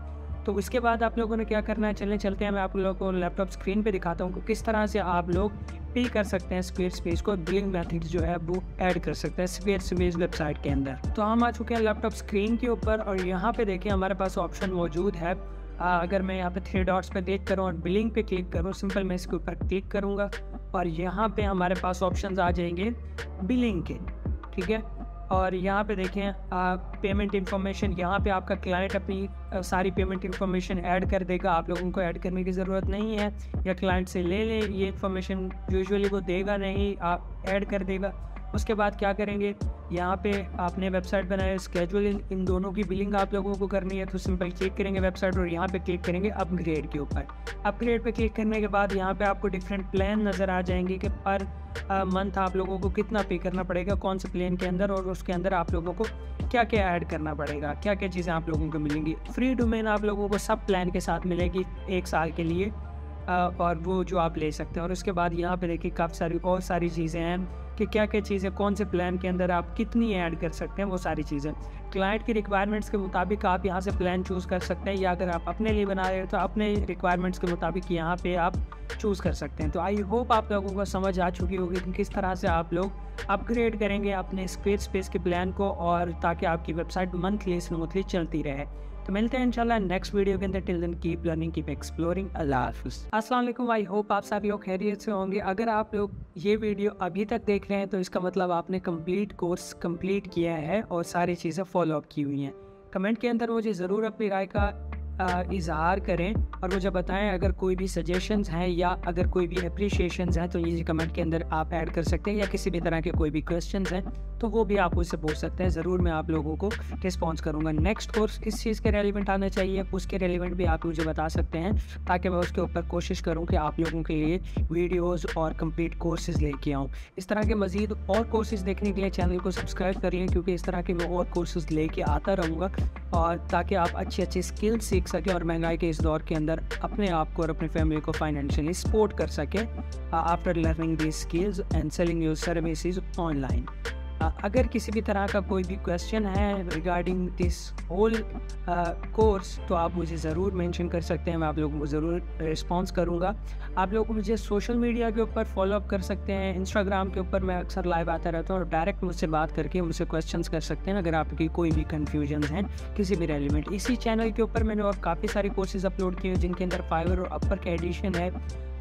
तो उसके बाद आप लोगों ने क्या करना है? चलने चलते हैं। मैं आप लोगों को लैपटॉप स्क्रीन पे दिखाता हूँ कि किस तरह से आप लोग पे कर सकते हैं स्क्वेयर स्पेस को। बिलिंग मेथड जो है वो ऐड कर सकते हैं स्क्वेयर स्पेस वेबसाइट के अंदर। तो हम आ चुके हैं लैपटॉप स्क्रीन के ऊपर और यहाँ पे देखिए हमारे पास ऑप्शन मौजूद है। आ, अगर मैं यहाँ पे थ्री डॉट्स पे देख करूँ और बिलिंग पे क्लिक करूँ सिंपल मैं इसके ऊपर क्लिक करूँगा और यहाँ पे हमारे पास ऑप्शन आ जाएँगे बिलिंग के। ठीक है? और यहाँ पे देखें आप पेमेंट इन्फॉर्मेशन यहाँ पे आपका क्लाइंट अपनी सारी पेमेंट इन्फॉर्मेशन ऐड कर देगा। आप लोगों को ऐड करने की ज़रूरत नहीं है या क्लाइंट से ले लें, ये इन्फॉर्मेशन यूजुअली वो देगा नहीं, आप ऐड कर देगा। उसके बाद क्या करेंगे? यहाँ पे आपने वेबसाइट बनाया स्केजुअल इन, इन दोनों की बिलिंग आप लोगों को करनी है तो सिंपल क्लिक करेंगे वेबसाइट और यहाँ पे क्लिक करेंगे अपग्रेड के ऊपर। अपग्रेड पे क्लिक करने के बाद यहाँ पे आपको डिफरेंट प्लान नज़र आ जाएँगे कि पर मंथ आप लोगों को कितना पे करना पड़ेगा कौन से प्लान के अंदर और उसके अंदर आप लोगों को क्या क्या ऐड करना पड़ेगा क्या क्या चीज़ें आप लोगों को मिलेंगी। फ्री डोमेन आप लोगों को सब प्लान के साथ मिलेगी एक साल के लिए और वो जो आप ले सकते हैं। और उसके बाद यहाँ पे देखिए काफ़ी सारी और सारी चीज़ें हैं। कि क्या क्या चीज़ें, कौन से प्लान के अंदर आप कितनी ऐड कर सकते हैं, वो सारी चीज़ें। क्लाइंट की रिक्वायरमेंट्स के मुताबिक आप यहाँ से प्लान चूज़ कर सकते हैं, या अगर आप अपने लिए बना रहे हो तो अपने रिक्वायरमेंट्स के मुताबिक यहाँ पे आप चूज़ कर सकते हैं। तो आई होप आप लोगों को समझ आ चुकी होगी कि किस तरह से आप लोग अपग्रेड करेंगे अपने स्पेस स्पेस के प्लान को, और ताकि आपकी वेबसाइट मंथली स्मूथली चलती रहे। तो मिलते हैं इंशाल्लाह नेक्स्ट वीडियो के अंदर. Till then keep learning keep exploring अल्लाह हाफिज़. अस्सलाम वालेकुम आई होप आप सभी लोग खैरियत से होंगे. अगर आप लोग ये वीडियो अभी तक देख रहे हैं तो इसका मतलब आपने कंप्लीट कोर्स कंप्लीट किया है और सारी चीज़ें फॉलो अप की हुई हैं. कमेंट के अंदर मुझे ज़रूर अपनी राय का इजहार करें और मुझे बताएँ अगर कोई भी सजेशंस हैं या अगर कोई भी अप्रिशिएशन हैं तो ये कमेंट के अंदर आप ऐड कर सकते हैं या किसी भी तरह के कोई भी क्वेश्चन हैं. तो वो भी आप उससे पूछ सकते हैं। ज़रूर मैं आप लोगों को रिस्पॉन्स करूँगा नेक्स्ट कोर्स किस चीज़ के रेलिवेंट आना चाहिए, उसके रेलिवेंट भी आप मुझे बता सकते हैं, ताकि मैं उसके ऊपर कोशिश करूँ कि आप लोगों के लिए वीडियोज़ और कंप्लीट कोर्सेज लेके आऊँ। इस तरह के मज़ीद और कोर्सेज देखने के लिए चैनल को सब्सक्राइब कर लें क्योंकि इस तरह के मैं और कोर्सेज लेके आता रहूँगा, और ताकि आप अच्छी अच्छी स्किल्स सीख सकें और महँगाई के इस दौर के अंदर अपने आप को और अपनी फैमिली को फाइनेंशियली सपोर्ट कर सकें after learning the skills and selling your services online अगर किसी भी तरह का कोई भी क्वेश्चन है रिगार्डिंग दिस होल कोर्स तो आप मुझे ज़रूर मेंशन कर सकते हैं, मैं आप लोगों को ज़रूर रिस्पॉन्स करूँगा। आप लोग मुझे सोशल मीडिया के ऊपर फॉलोअप कर सकते हैं इंस्टाग्राम के ऊपर मैं अक्सर लाइव आता रहता हूँ और डायरेक्ट मुझसे बात करके मुझसे क्वेश्चन कर सकते हैं, अगर आपकी कोई भी कन्फ्यूज़न हैं, किसी भी रेलिवेंट इसी चैनल के ऊपर मैंने और काफ़ी सारे कोर्सेज अपलोड किए हैं, जिनके अंदर फाइवर और अपर का एडिशन है।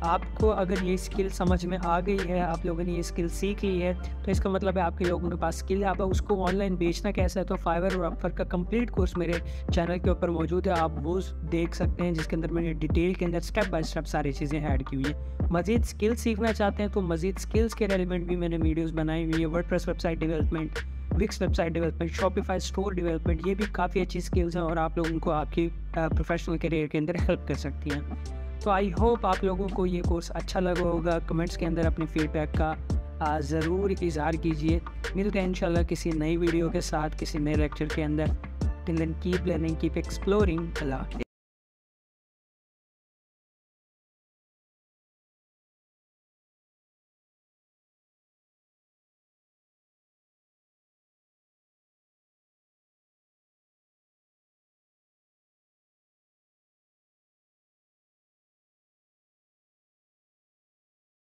आपको अगर ये स्किल समझ में आ गई है, आप लोगों ने ये स्किल सीख ली है तो इसका मतलब है आपके लोगों के पास स्किल है। आप उसको ऑनलाइन बेचना कैसा है तो फाइवर और अपर का कंप्लीट कोर्स मेरे चैनल के ऊपर मौजूद है। आप वो देख सकते हैं, जिसके अंदर मैंने डिटेल के अंदर स्टेप बाय स्टेप सारी चीज़ें ऐड की हुई है। मजीद स्किल सीखना चाहते हैं तो मजीद स्किल्स के रेलिवेंट भी मैंने वीडियोज़ बनाई हुई है। Word website development Wix website development Shopify store development ये भी काफ़ी अच्छी स्किल्स हैं और आप लोगों को आपकी प्रोफेशनल करियर के अंदर हेल्प कर सकती हैं। तो आई होप आप लोगों को ये कोर्स अच्छा लगा होगा। कमेंट्स के अंदर अपने फीडबैक का ज़रूर इजहार कीजिए। मिलते हैं इंशाल्लाह किसी नई वीडियो के साथ, किसी नए लेक्चर के अंदर। Till then keep learning keep exploring Allah